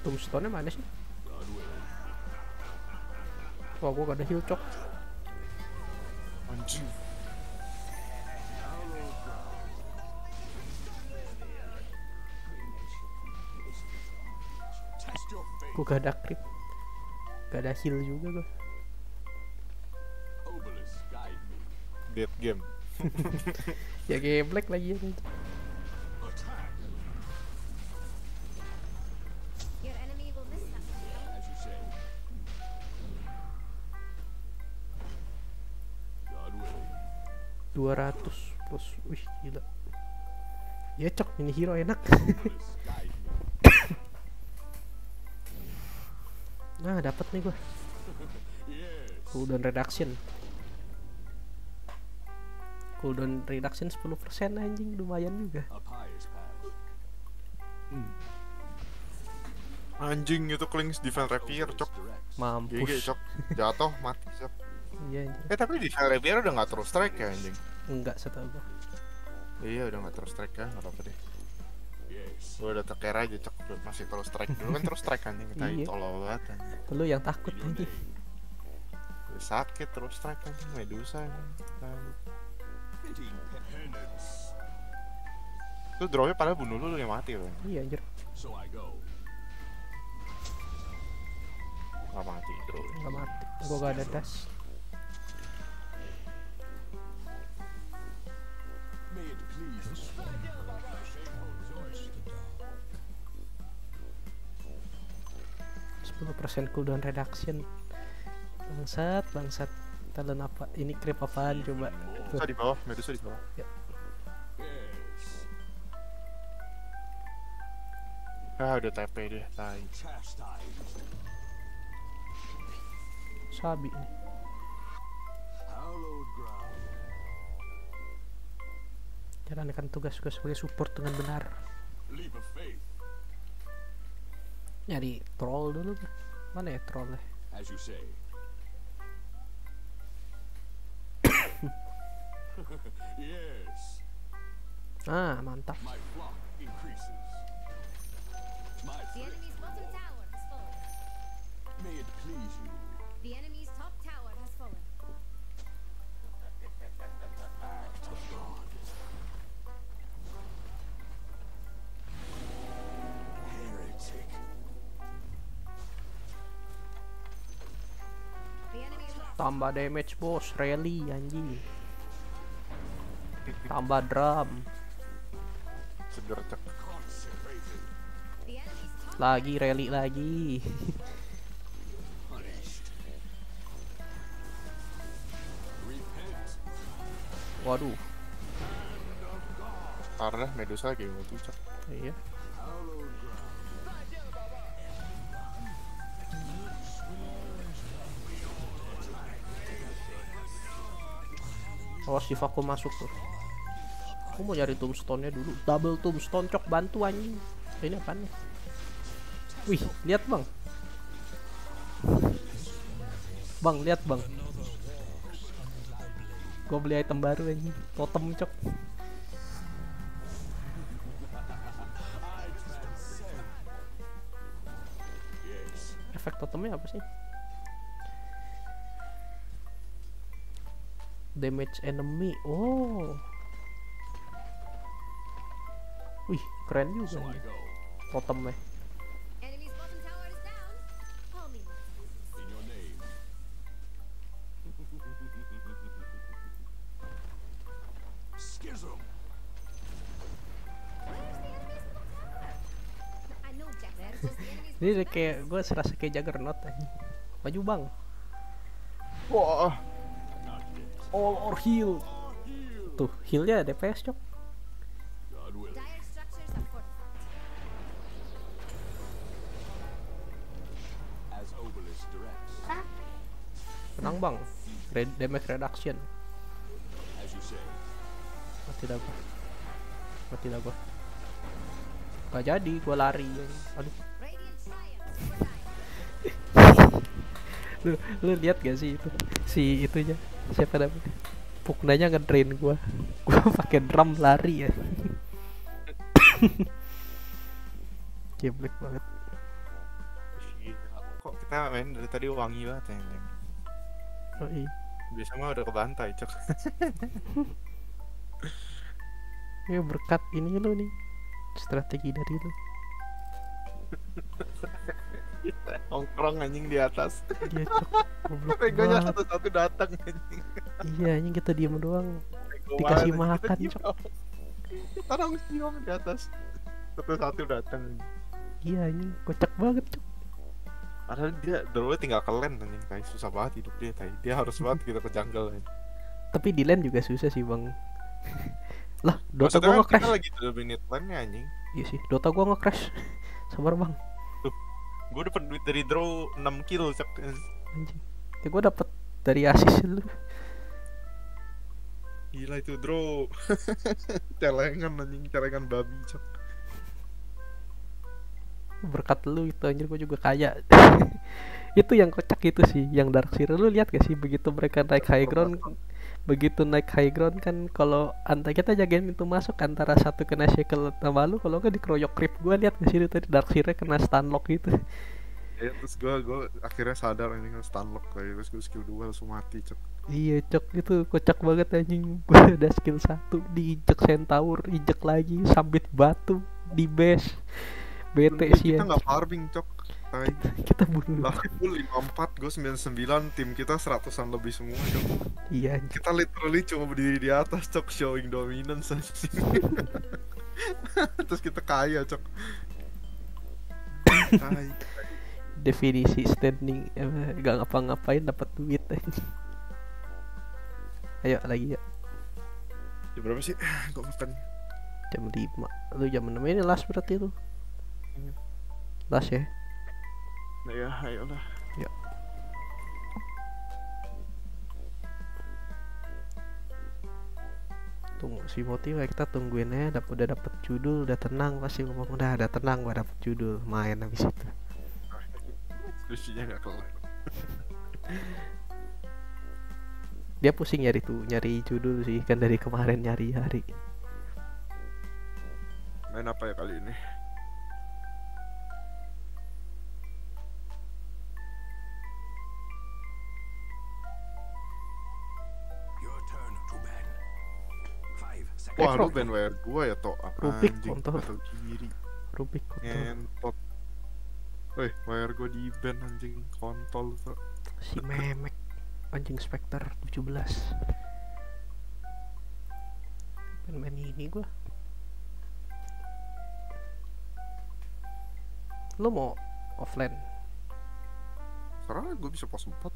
Tombstone mana sih? Wah gua gak ada heal cok. Anjing. Gue gak ada creep. Gak ada heal juga me. Dead game. Ya geblek lagi ya. 200 plus. Wih gila. Ya cok ini hero enak. Nah dapat nih. Yes. Cooldown reduction. Cooldown reduction 10% anjing lumayan juga. Anjing itu Klings defense rapier cok. Mampus. cok. Jatuh mati cok. Iya anjir. Eh tapi defense rapier udah nggak terus strike ya anjing. Enggak setahu gue. Iya udah nggak terus strike ya nggak apa-apa deh. Yes. Gue udah teker aja Udah masih terus strike dulu kan terus strike anjing kita Iya. tolol banget anjing. Lu yang takut Your anjing. Udah sakit terus strike anjing Medusa anjing. Itu drawnya padahal bunuh lu lu yang mati loh. Iya anjir. So I go. Gak mati draw. Enggak mati. Gua gak ada dash. 10% cooldown reduction. Bangsat bangsat. Talent apa? Ini creep apaan coba? Medusa di bawah Medusa di bawah. Ya. ah udah TP deh tai. Sabi nih. Jalankan tugas-tugas sebagai support dengan benar. Leave a faith. Nyari troll dulu. Mana ya trollnya? As you say. yes. Ah, mantap. My flock increases. My The enemy's bottom tower has fallen. may it please you. The enemy's Tambah damage bos, rally anjing. Tambah drum. Lagi rally lagi. Waduh. Dah Medusa lagi cek. Iya. Si Faku masuk tuh. Aku mau nyari tombstone-nya dulu. Double tombstone cok bantu anjing. Ini apaan nih? Wih, lihat bang. Bang, lihat bang. Gua beli item baru anjing. Totem cok. Damage enemy. Oh. Wih, keren juga So nih go. totemnya. enemy's bottom tower is down. Call me. In your name. Schism. Where's the enemy's top tower? I know, Jack. There's just the enemy's Ini kayak gue serasa kayak Juggernaut anjing. Maju bang. Wah, yet. All or heal. Tuh, healnya DPS cok. Tenang bang. Red damage reduction. Mati dah gua. Mati dah gua. Gak jadi, gua lari. Aduh, lu, lu lihat gak sih itu? Si itunya. Siapa namanya? Puknanya ngedrain gua. Gua pakai drum lari ya. Geblek banget. kok kita main dari tadi wangi banget ya. Oh, iya. Biasa mah udah kebantai cek. Ini berkat ini lu nih. Strategi dari lu. Nongkrong anjing di atas. Iya banget. satu-satu datang anjing. Iya anjing kita diem doang. Dikasih makan, Cok. Kita nongkrong di atas. Satu-satu datang. Iya anjing kocak banget cok. Padahal dia dulu tinggal ke land anjing, tai susah banget hidup dia, tai. Dia harus banget kita ke jungle anjing. Tapi di land juga susah sih bang. lah Dota Maksudnya gua kan nge-crash. kita lagi dominate landnya anjing. Iya sih Dota gua nge-crash. Sabar bang. Gue dapat duit dari draw 6 kill cek. Anjing. Ya gua dapet dari asis lu. Gila itu bro Celengan anjing Celengan babi cok berkat lu itu anjir gue juga kaya itu yang kocak itu sih yang dark zero lu lihat gak sih begitu mereka naik high ground begitu naik high ground kan kalau antara kita jagain pintu masuk antara satu kena shackle sama lu kalau nggak dikeroyok creep. Gue lihat sih itu tadi dark zero kena stunlock gitu. Ya, Terus gue gue akhirnya sadar anjing stunlock kayak Terus gue skill 2 langsung mati cok. Iya cok itu kocak banget anjing. Gue udah skill satu diinjek centaur injek lagi sambit batu di base. Bete sih Kita anjing. gak farming cok Tai kita bunuh Lah gue 54 Gue 99 Tim kita seratusan lebih semua cok. Iya. Kita literally cuma berdiri di atas cok Showing dominance Terus kita kaya cok. Tai definisi standing eh, gak ngapa-ngapain dapat duit ayo lagi ya Jam berapa sih? Gue makan. Jam 5 lu jam 6 ini last berarti tuh Iya. last ya Ya. Ayolah tunggu si Moti lah kita tungguin ya. Dap udah dapet judul udah tenang. Pasti ngomong udah udah tenang gua dapet judul. Main habis itu. Lucunya gak kelar. Dia pusing nyari tuh nyari judul sih. Kan dari kemarin nyari hari. Main apa ya kali ini? Wah lu Rock. band WR gua ya toh Rubik, Anjing kontol. atau kiri Rubik kontol. Ngentot. Weh, WR gua di band anjing. Kontol tuh si memek. Anjing Spectre 17 main-main ini gua. Lu mau offline? Sekarang gua bisa pos 4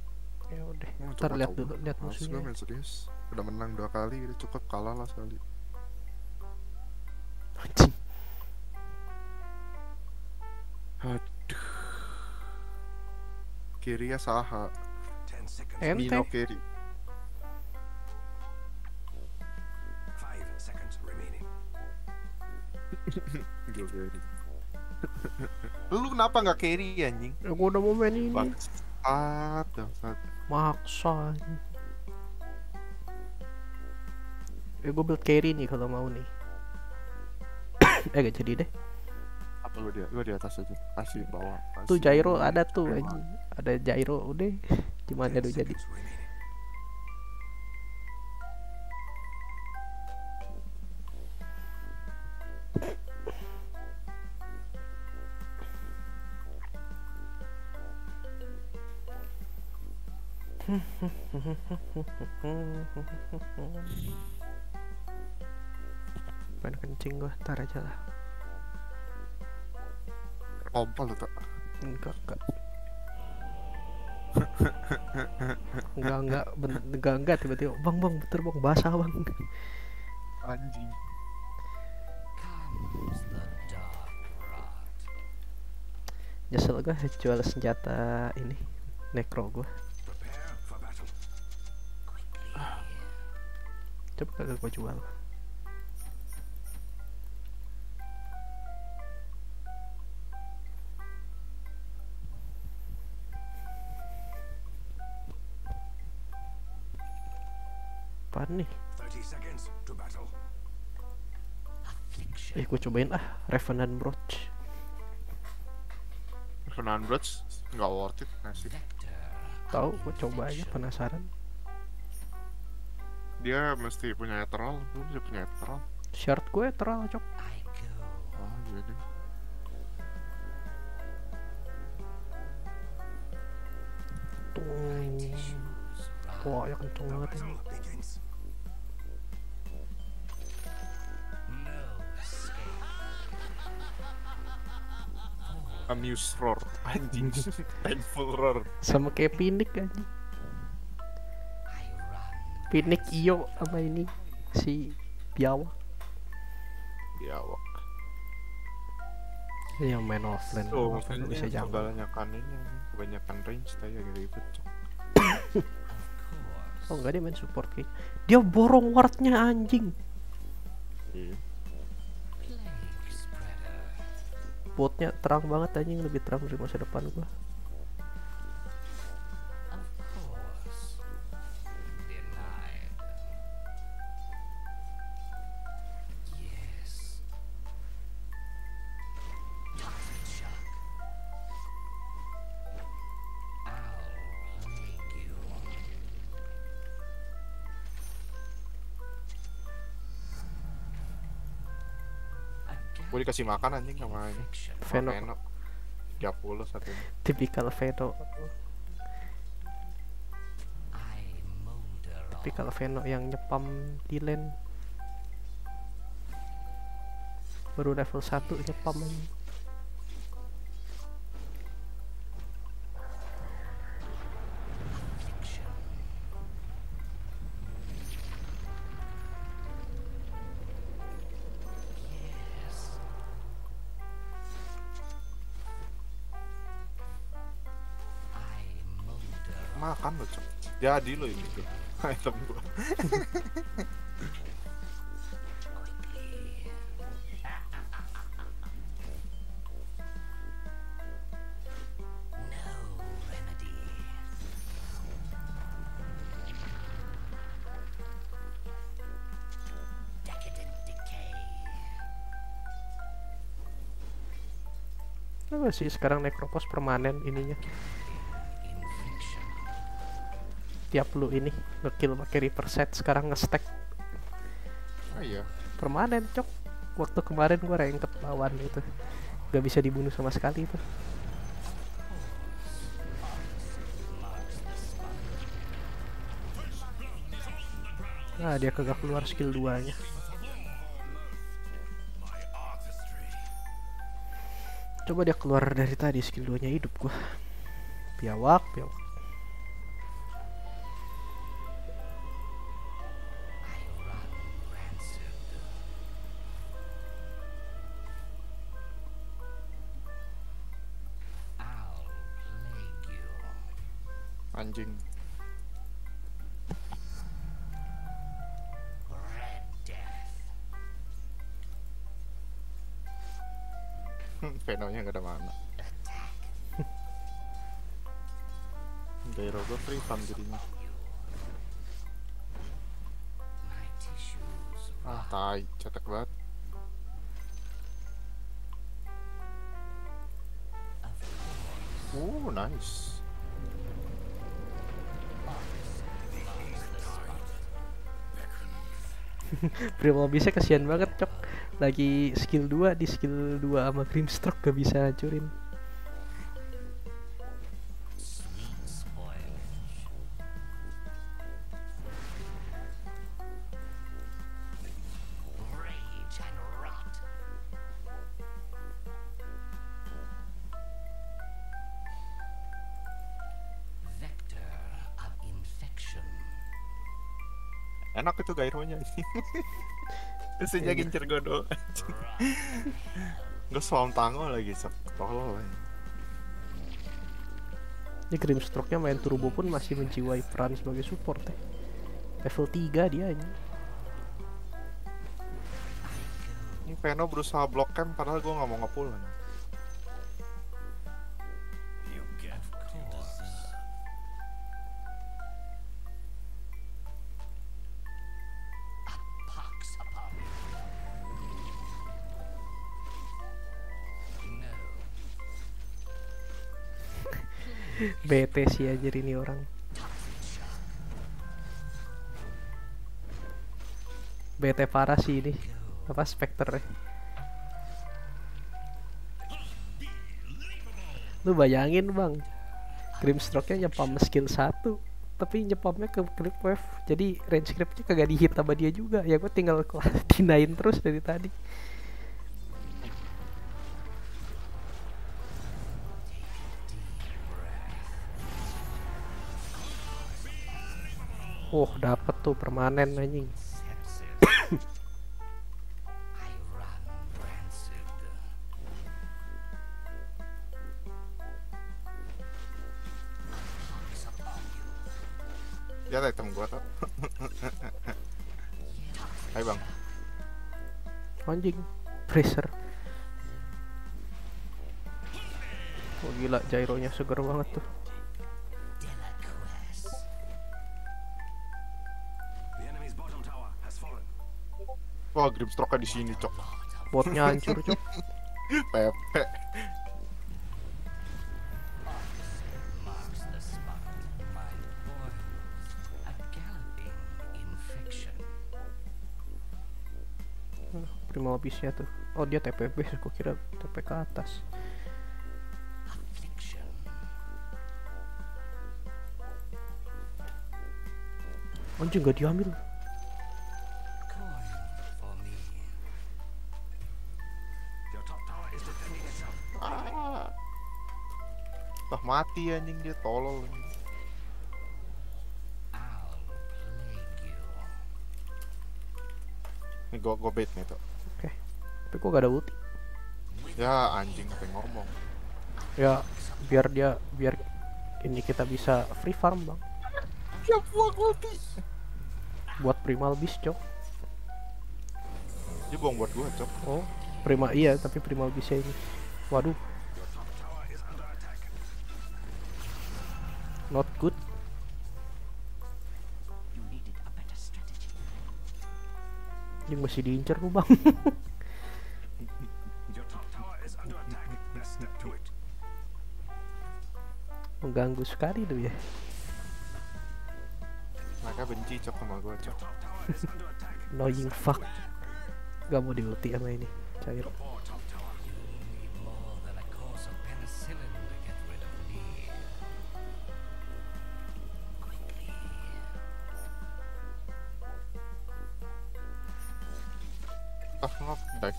ya udah ntar lihat dulu lihat musuhnya. main serius. Udah menang dua kali, udah cukup kalah lah sekali anjing Aduh. Kiri ya saha ente Mino kiri. Five seconds remaining. Gua kiri Lu kenapa nggak carry anjing? ya, gua udah mau main ini. Bangsat, bangsat. Maksa ya gua build carry nih kalau mau nih eh gak jadi deh Apa gua di, gua di atas aja Asli bawah tuh Asli. gyro ada tuh Emang. anjing. ada gyro udah gimana udah jadi kencing gua ntar aja lah. Kompol tuh enggak enggak. Enggak enggak. Enggak enggak. Tiba-tiba bang bang betul bang. Basah bang. Anjing. Nyesel gua jual senjata ini for battle. coba kagak gua jual apaan nih? Eh gue cobain ah Revenant Brooch Revenant Brooch nggak worth it sih. tahu gue coba aja penasaran. Dia mesti punya eternal lu bisa punya eternal. Shirt gue eternal cok. Oh jadi tuh wah ya kenceng banget ini. Amuse roar. Anjing. Painful roar. Sama kayak pinik anjing. Pinik iyo sama ini. Si biawak. Di awak yang main offline. Tuh offline bisa jangan kebanyakan ini kebanyakan range tadi agak ribet Cok. oh enggak dia main support kayak dia borong wardnya anjing. Iya. Botnya terang banget anjing. Lebih terang dari masa depan gua dikasih makan anjing sama ini. Veno. Veno. 30 satu. Ini tipikal Veno. Tipikal Veno yang nyepam di lane baru level 1 nyepam anjing jadi lo ini tuh. Item gua. Apa sih sekarang necropos permanen ininya tiap lu ini ngekill pakai reaper set sekarang nge-stack. Oh iya. Permanen cok. Waktu kemarin gua ranked lawan itu. Gak bisa dibunuh sama sekali itu. Nah dia kagak keluar skill 2 nya Coba dia keluar dari tadi skill 2 nya hidup gua. Biawak, biawak anjing. Veno nya gak ada mana. Gyro gue free farm jadinya. Ah tai, cetek banget. Uh, nice Primo bisa kasihan banget cok. Lagi skill 2 di skill 2 sama Grimstroke gak bisa hancurin Enak itu gyronya Terus aja Iya. gincer gue doang Gue swarm tango lagi cok Tolol ya. Ini Grimstroke nya main turbo pun masih menjiwai peran sebagai support ya Level 3 dia ini Ini Veno berusaha block camp padahal gue gak mau ngepull. BT sih anjir ini orang. BT parah sih ini. Apa Spectre ya? Lu bayangin bang. Grimstroke nya nyepam skill 1 tapi nyepamnya ke click wave. Jadi range grabnya kagak dihit sama dia juga. Ya gue tinggal dinain terus dari tadi Oh dapet tuh permanen anjing Dia item gua tuh. Ayo bang. anjing freezer Oh gila gyronya seger banget tuh Wah Grimstroke di sini cok. botnya hancur cok Pepe. prima habisnya tuh oh dia TPB aku kira TP ke atas anjing gak diambil mati anjing dia tolol. You. Nih gua gua bait nih tuh. tapi kok gak ada ulti Ya anjing apa yang ngomong. ya biar dia biar ini kita bisa free farm bang Ya gua ulti. buat primal beast cok Dia buang buat gua cok. oh prima iya tapi primal beastnya ini waduh not good. You needed a better strategy. ini masih diincar lu bang. Mengganggu sekali tuh ya. Mereka benci cok sama gua cok. Annoying fuck. Gak mau di ulti sama ini. Cair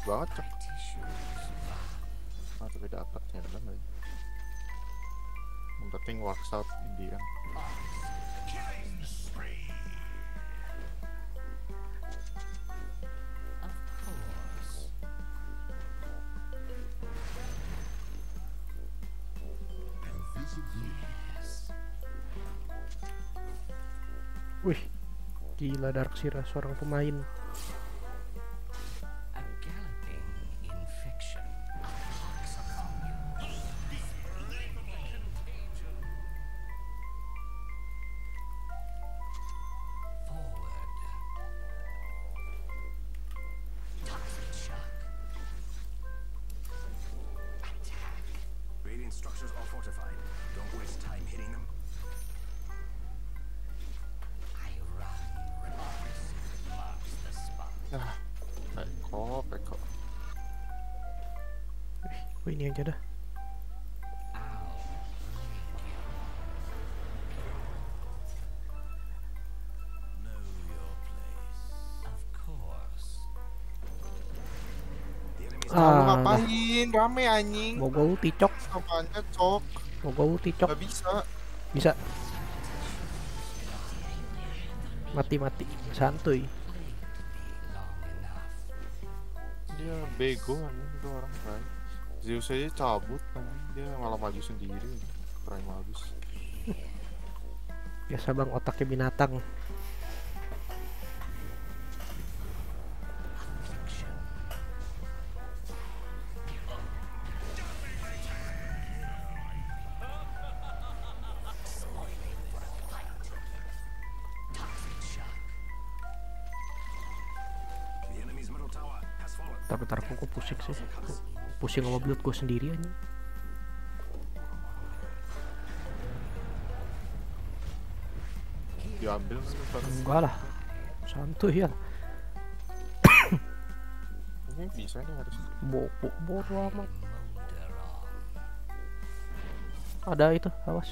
banget cok. Ah tapi dapat ya udah lagi. Yang penting works out in the end. Wih gila Darkseer seorang pemain Radiant structures are fortified. Don't waste time hitting them. I run. Remorse marks the spot. Ah, peko, peko. wih gua ini aja dah I'll ngapain? Rame anjing. mau gua ulti cok Apanya cok? mau gua ulti cok Gak bisa. bisa mati mati santuy. Dia bego anjing itu orang Rai. Zeus aja cabut anjing. Dia malah maju sendiri. Prime habis. biasa bang otaknya binatang pusing sama build gua sendiri aja Diambil baru. enggak lah. Santuy ya. Ini bisa nih harus. bo bo bodo amat. Ada itu awas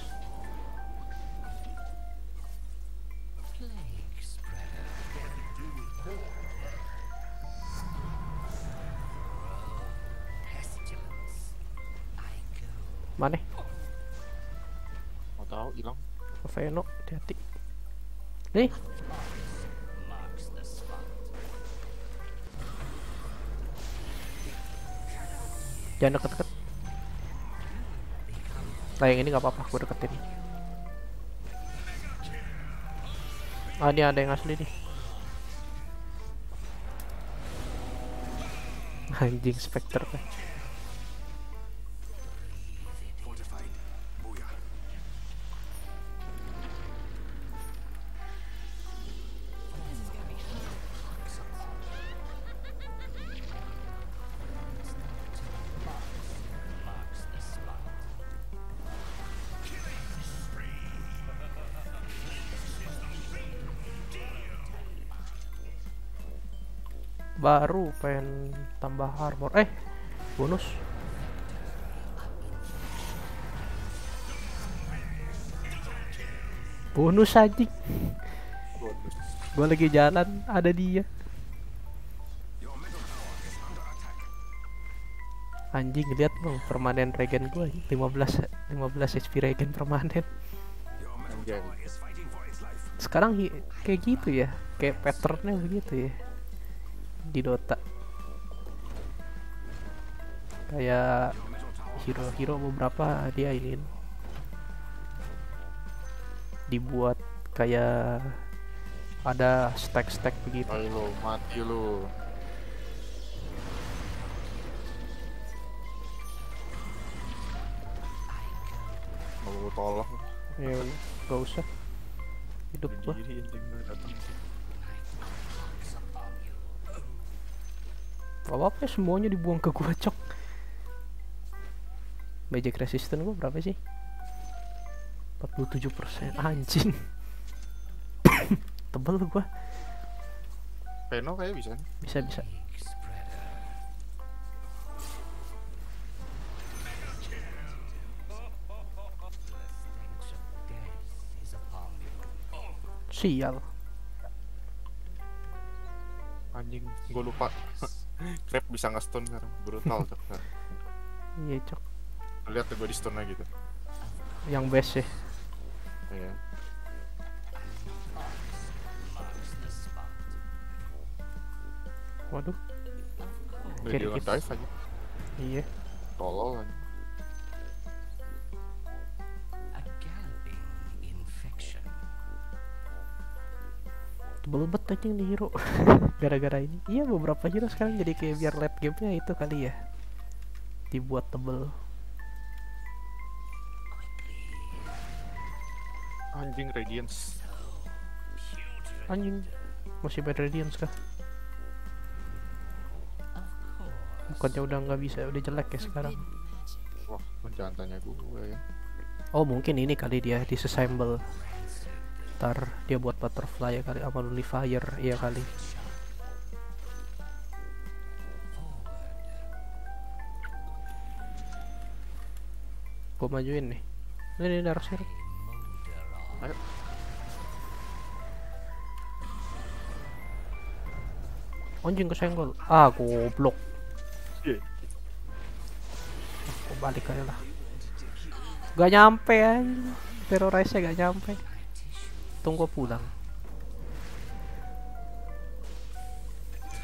Nah yang ini nggak apa-apa, gue deketin. Ah ini ada yang asli nih. Anjing Spectre Baru pengen tambah armor. Eh, bonus. Bonus anjing. Bonus. Gue lagi jalan, ada dia. Anjing lihat bang, permanen regen gue 15 15 HP regen permanen. Sekarang kayak gitu ya, kayak patternnya begitu ya di Dota. Kayak hero-hero beberapa dia ini dibuat kayak ada stack-stack begitu. Ayo lu, mati lu. Mau tolong. Ya gak usah. Hidup gua. Apa-apa ya, semuanya dibuang ke gua cok. Magic resistant gua berapa sih? 47% anjing. Tebel gua. Peno kayak bisa nih. Bisa bisa. Sial. Anjing, gua lupa. Crab bisa nge-stun sekarang. Brutal cok. Iya cok. Lihat tuh gua di stun gitu. Yang best ya. Iya. Waduh. Udah dive aja. Iya. Tolol aja. Tebel bet anjing nih hero. Gara-gara ini. Iya beberapa hero sekarang jadi kayak biar late gamenya itu kali ya. Dibuat tebel. Anjing Radiance. Anjing. Masih bad radiance kah? Bukannya udah nggak bisa, udah jelek ya sekarang. Wah, jangan tanya gue ya. Oh mungkin ini kali dia disassemble Dia buat butterfly ya kali sama fire iya kali. Gue majuin nih. Ini Darkseid Molder on. Ayo. Anjing kesenggol. Ah goblok. Iya. Gue balik aja lah. Gak nyampe Terrorize gak nyampe Tunggu pulang.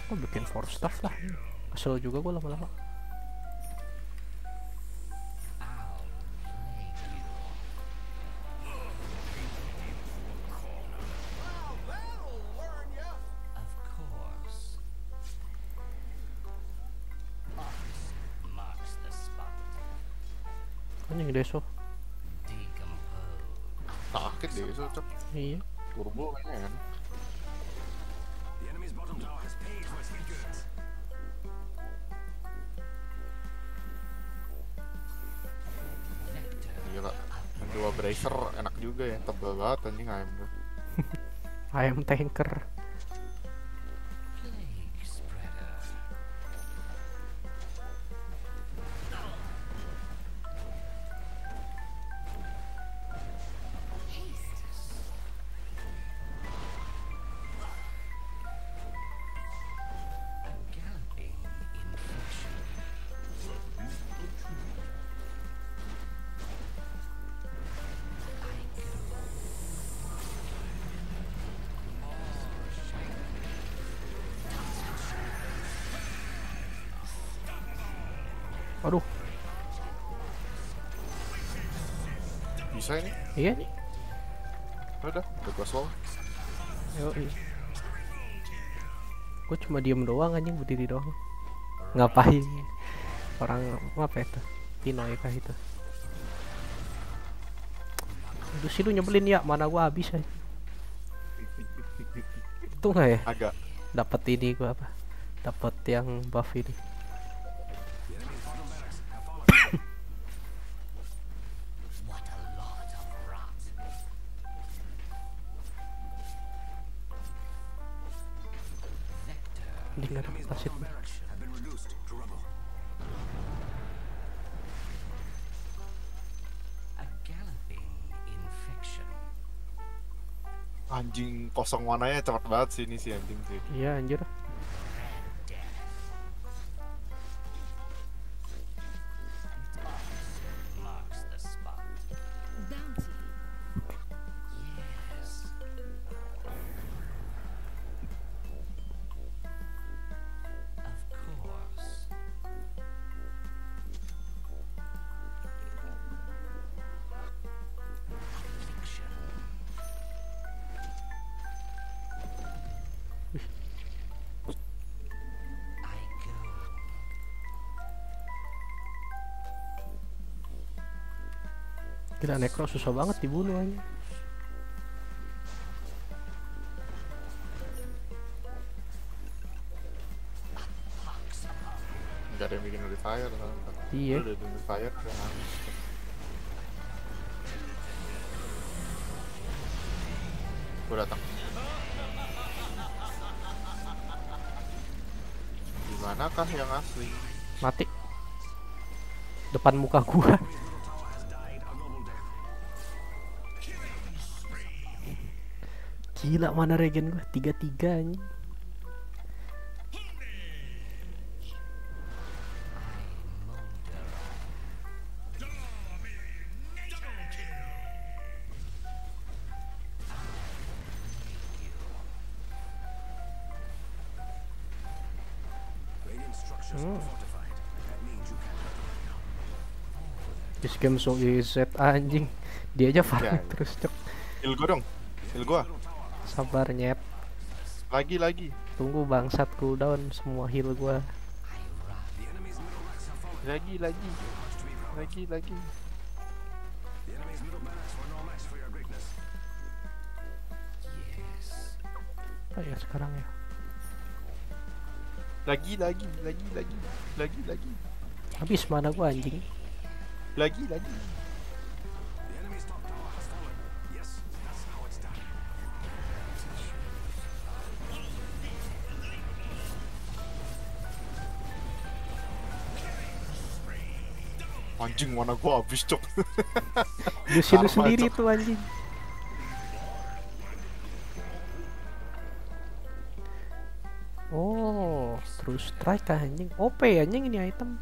Oh bikin force staff lah. Kesel juga gue lama-lama. I'll plague Iya Turbo kayaknya kan. Gila. Yang dua bracer enak juga ya, tebel banget anjing ayam gue. Ayam tanker selesai nih. Iya nih. Udah, udah gua slow. Yoi. Gue cuma diem doang anjing berdiri doang. Ngapain? Orang apa itu? Pinoy kah itu? Aduh sih lu nyebelin ya, mana gua habis aja. Itu nggak ya? Agak. Dapat ini gua apa? Dapat yang buff ini. Anjing kosong warnanya cepet banget sih ini si anjing sih. Iya anjir. Gila Necro susah banget dibunuh aja. Gak ada yang bikin fire kan. Iya. Udah ada fire habis. Gua datang. Di manakah yang asli? Mati. Depan muka gua. Gila mana regen gua? Tiga tiga anjing. Hmm. This game so easy anjing. Dia aja farming Ya. terus cok. Heal gua dong. Heal gua. Sabar nyet. Lagi lagi. Tunggu bangsat cooldown semua heal gua. Lagi lagi. Lagi lagi. Apa ya sekarang ya? Lagi lagi lagi lagi. Lagi lagi. Habis mana gua anjing? Lagi lagi. Anjing mana gua habis cok. Lucy lu sendiri Cok. tuh anjing. Oh, terus strike kah anjing? OP anjing ini item.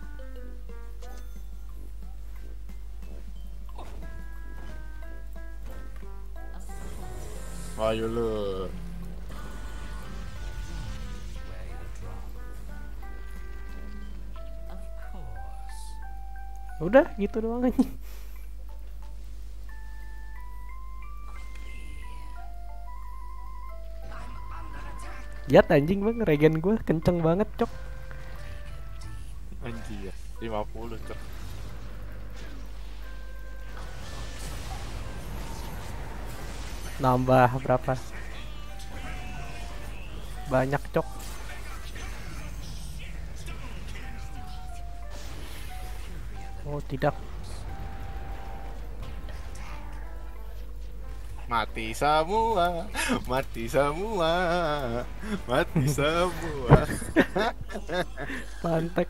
Ayo lu. Udah gitu doang anjing. Lihat anjing bang, regen gue kenceng banget cok. Anjing ya. 50 cok. Nambah berapa? Banyak cok. Oh tidak, Mati semua, mati semua, mati semua. pantek.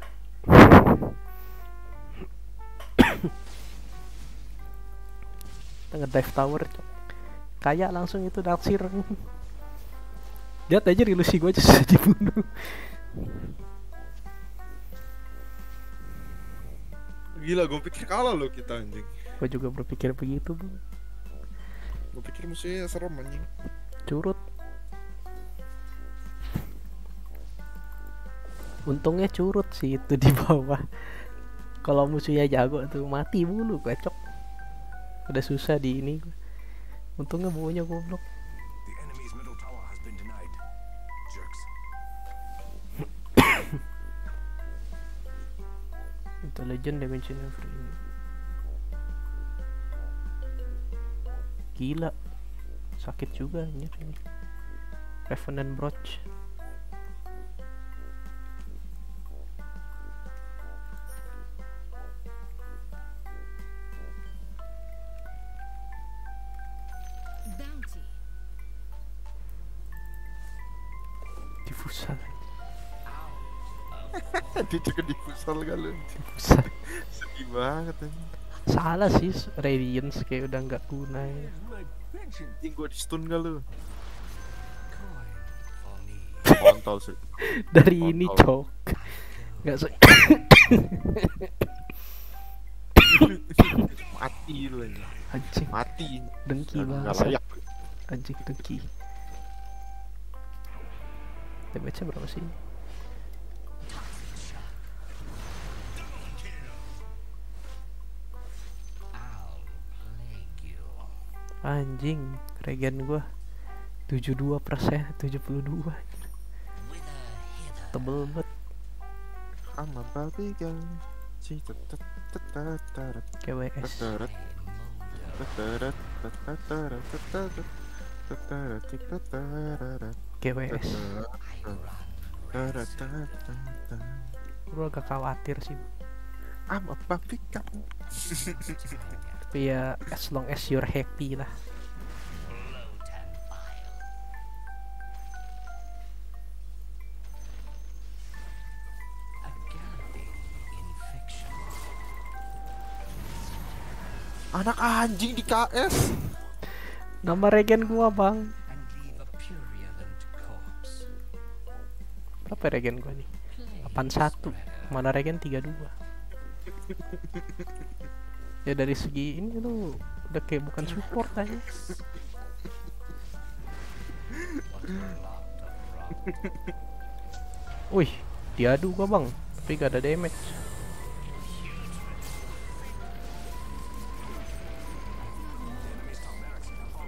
Kita dive tower. Kayak langsung itu naksir. Lihat aja ilusi gue aja susah dibunuh. Gila, gue pikir kalah loh kita anjing. Gue juga berpikir begitu bang. Gue pikir musuhnya serem anjing. Curut. Untungnya curut sih itu di bawah. Kalau musuhnya jago tuh mati mulu kocok. udah susah di ini untungnya baunya goblok The Legend Dimension yang free gila. Sakit juga anjir ini. Revenant Brooch difusal. Dia juga difusal galon. Sedih banget anjing. Salah sih Radiance kayak udah nggak guna ya. Anjing gua di stun gak lu? Kontol sih. Dari ini cok Nggak se Mati lu anjing. Anjing Mati. Dengki banget layak. Anjing dengki Damage nya berapa sih? anjing regen gua. 72 persen 72 tebel banget. Sama babi kan KWS KWS gue agak khawatir sih. I'm a puppy tapi ya as long as you're happy lah. Anak anjing di KS. Nama regen gua bang. Berapa regen gua nih? Plague 81 spreader. Mana regen 32 Ya dari segi ini lu udah kayak bukan support aja. Wih diadu gua bang Tapi gak ada damage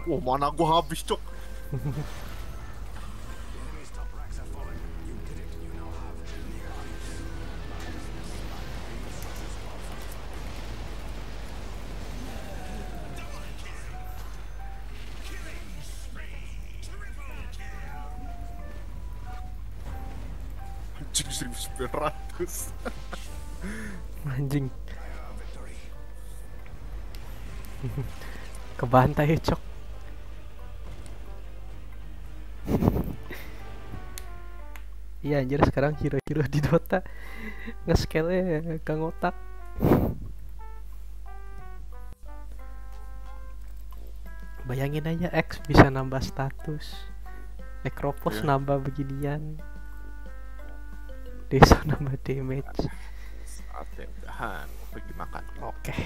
Wah, mana gua habis, Cok. Anjing 1900 Anjing. Kebantai cok. Iya anjir sekarang hero-hero di Dota. Nge-scale-nya Bayangin aja X bisa nambah status. Necropos Iya. nambah beginian Desa nambah damage. Saatnya udahan, pergi makan. Oke. Okay.